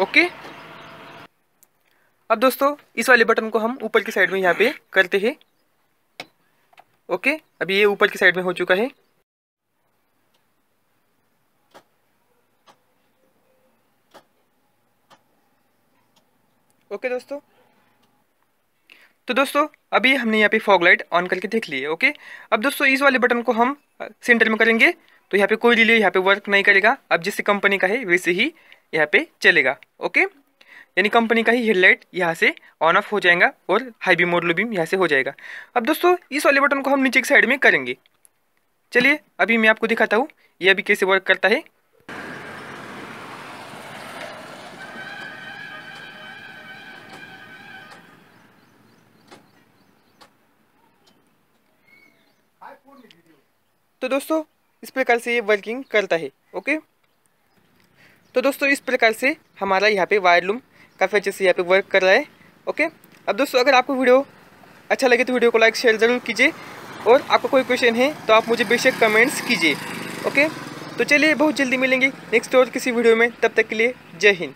ओके अब दोस्तों, इस वाले बटन को हम ऊपर की साइड में यहाँ पे करते हैं। ओके अभी ये ऊपर की साइड में हो चुका है। ओके दोस्तों तो दोस्तों, अभी हमने यहाँ पे फॉग लाइट ऑन करके देख लिए ओके अब दोस्तों, इस वाले बटन को हम सेंटर में करेंगे तो यहाँ पे कोई रिले यहाँ पे वर्क नहीं करेगा। अब जिस कंपनी का है, वैसे ही यहाँ पे चलेगा ओके यानी कंपनी का ही हेडलाइट यहाँ से ऑन ऑफ़ हो जाएगा और हाई बीम और लो बीम यहाँ से हो जाएगा। अब दोस्तों, इस वाले बटन को हम नीचे की साइड में करेंगे। चलिए, अभी मैं आपको दिखाता हूँ, ये अभी कैसे वर्क करता है। तो दोस्तों, इस प्रकार से ये वर्किंग करता है, ओके? तो दोस्तों, इस प्रकार से हमारा यहाँ पे वायर लूम काफ़ी अच्छे से यहाँ पे वर्क कर रहा है, ओके? अब दोस्तों, अगर आपको वीडियो अच्छा लगे तो वीडियो को लाइक शेयर ज़रूर कीजिए, और आपका कोई क्वेश्चन है तो आप मुझे बेशक कमेंट्स कीजिए, ओके? तो चलिए, बहुत जल्दी मिलेंगे नेक्स्ट और किसी वीडियो में, तब तक के लिए जय हिंद।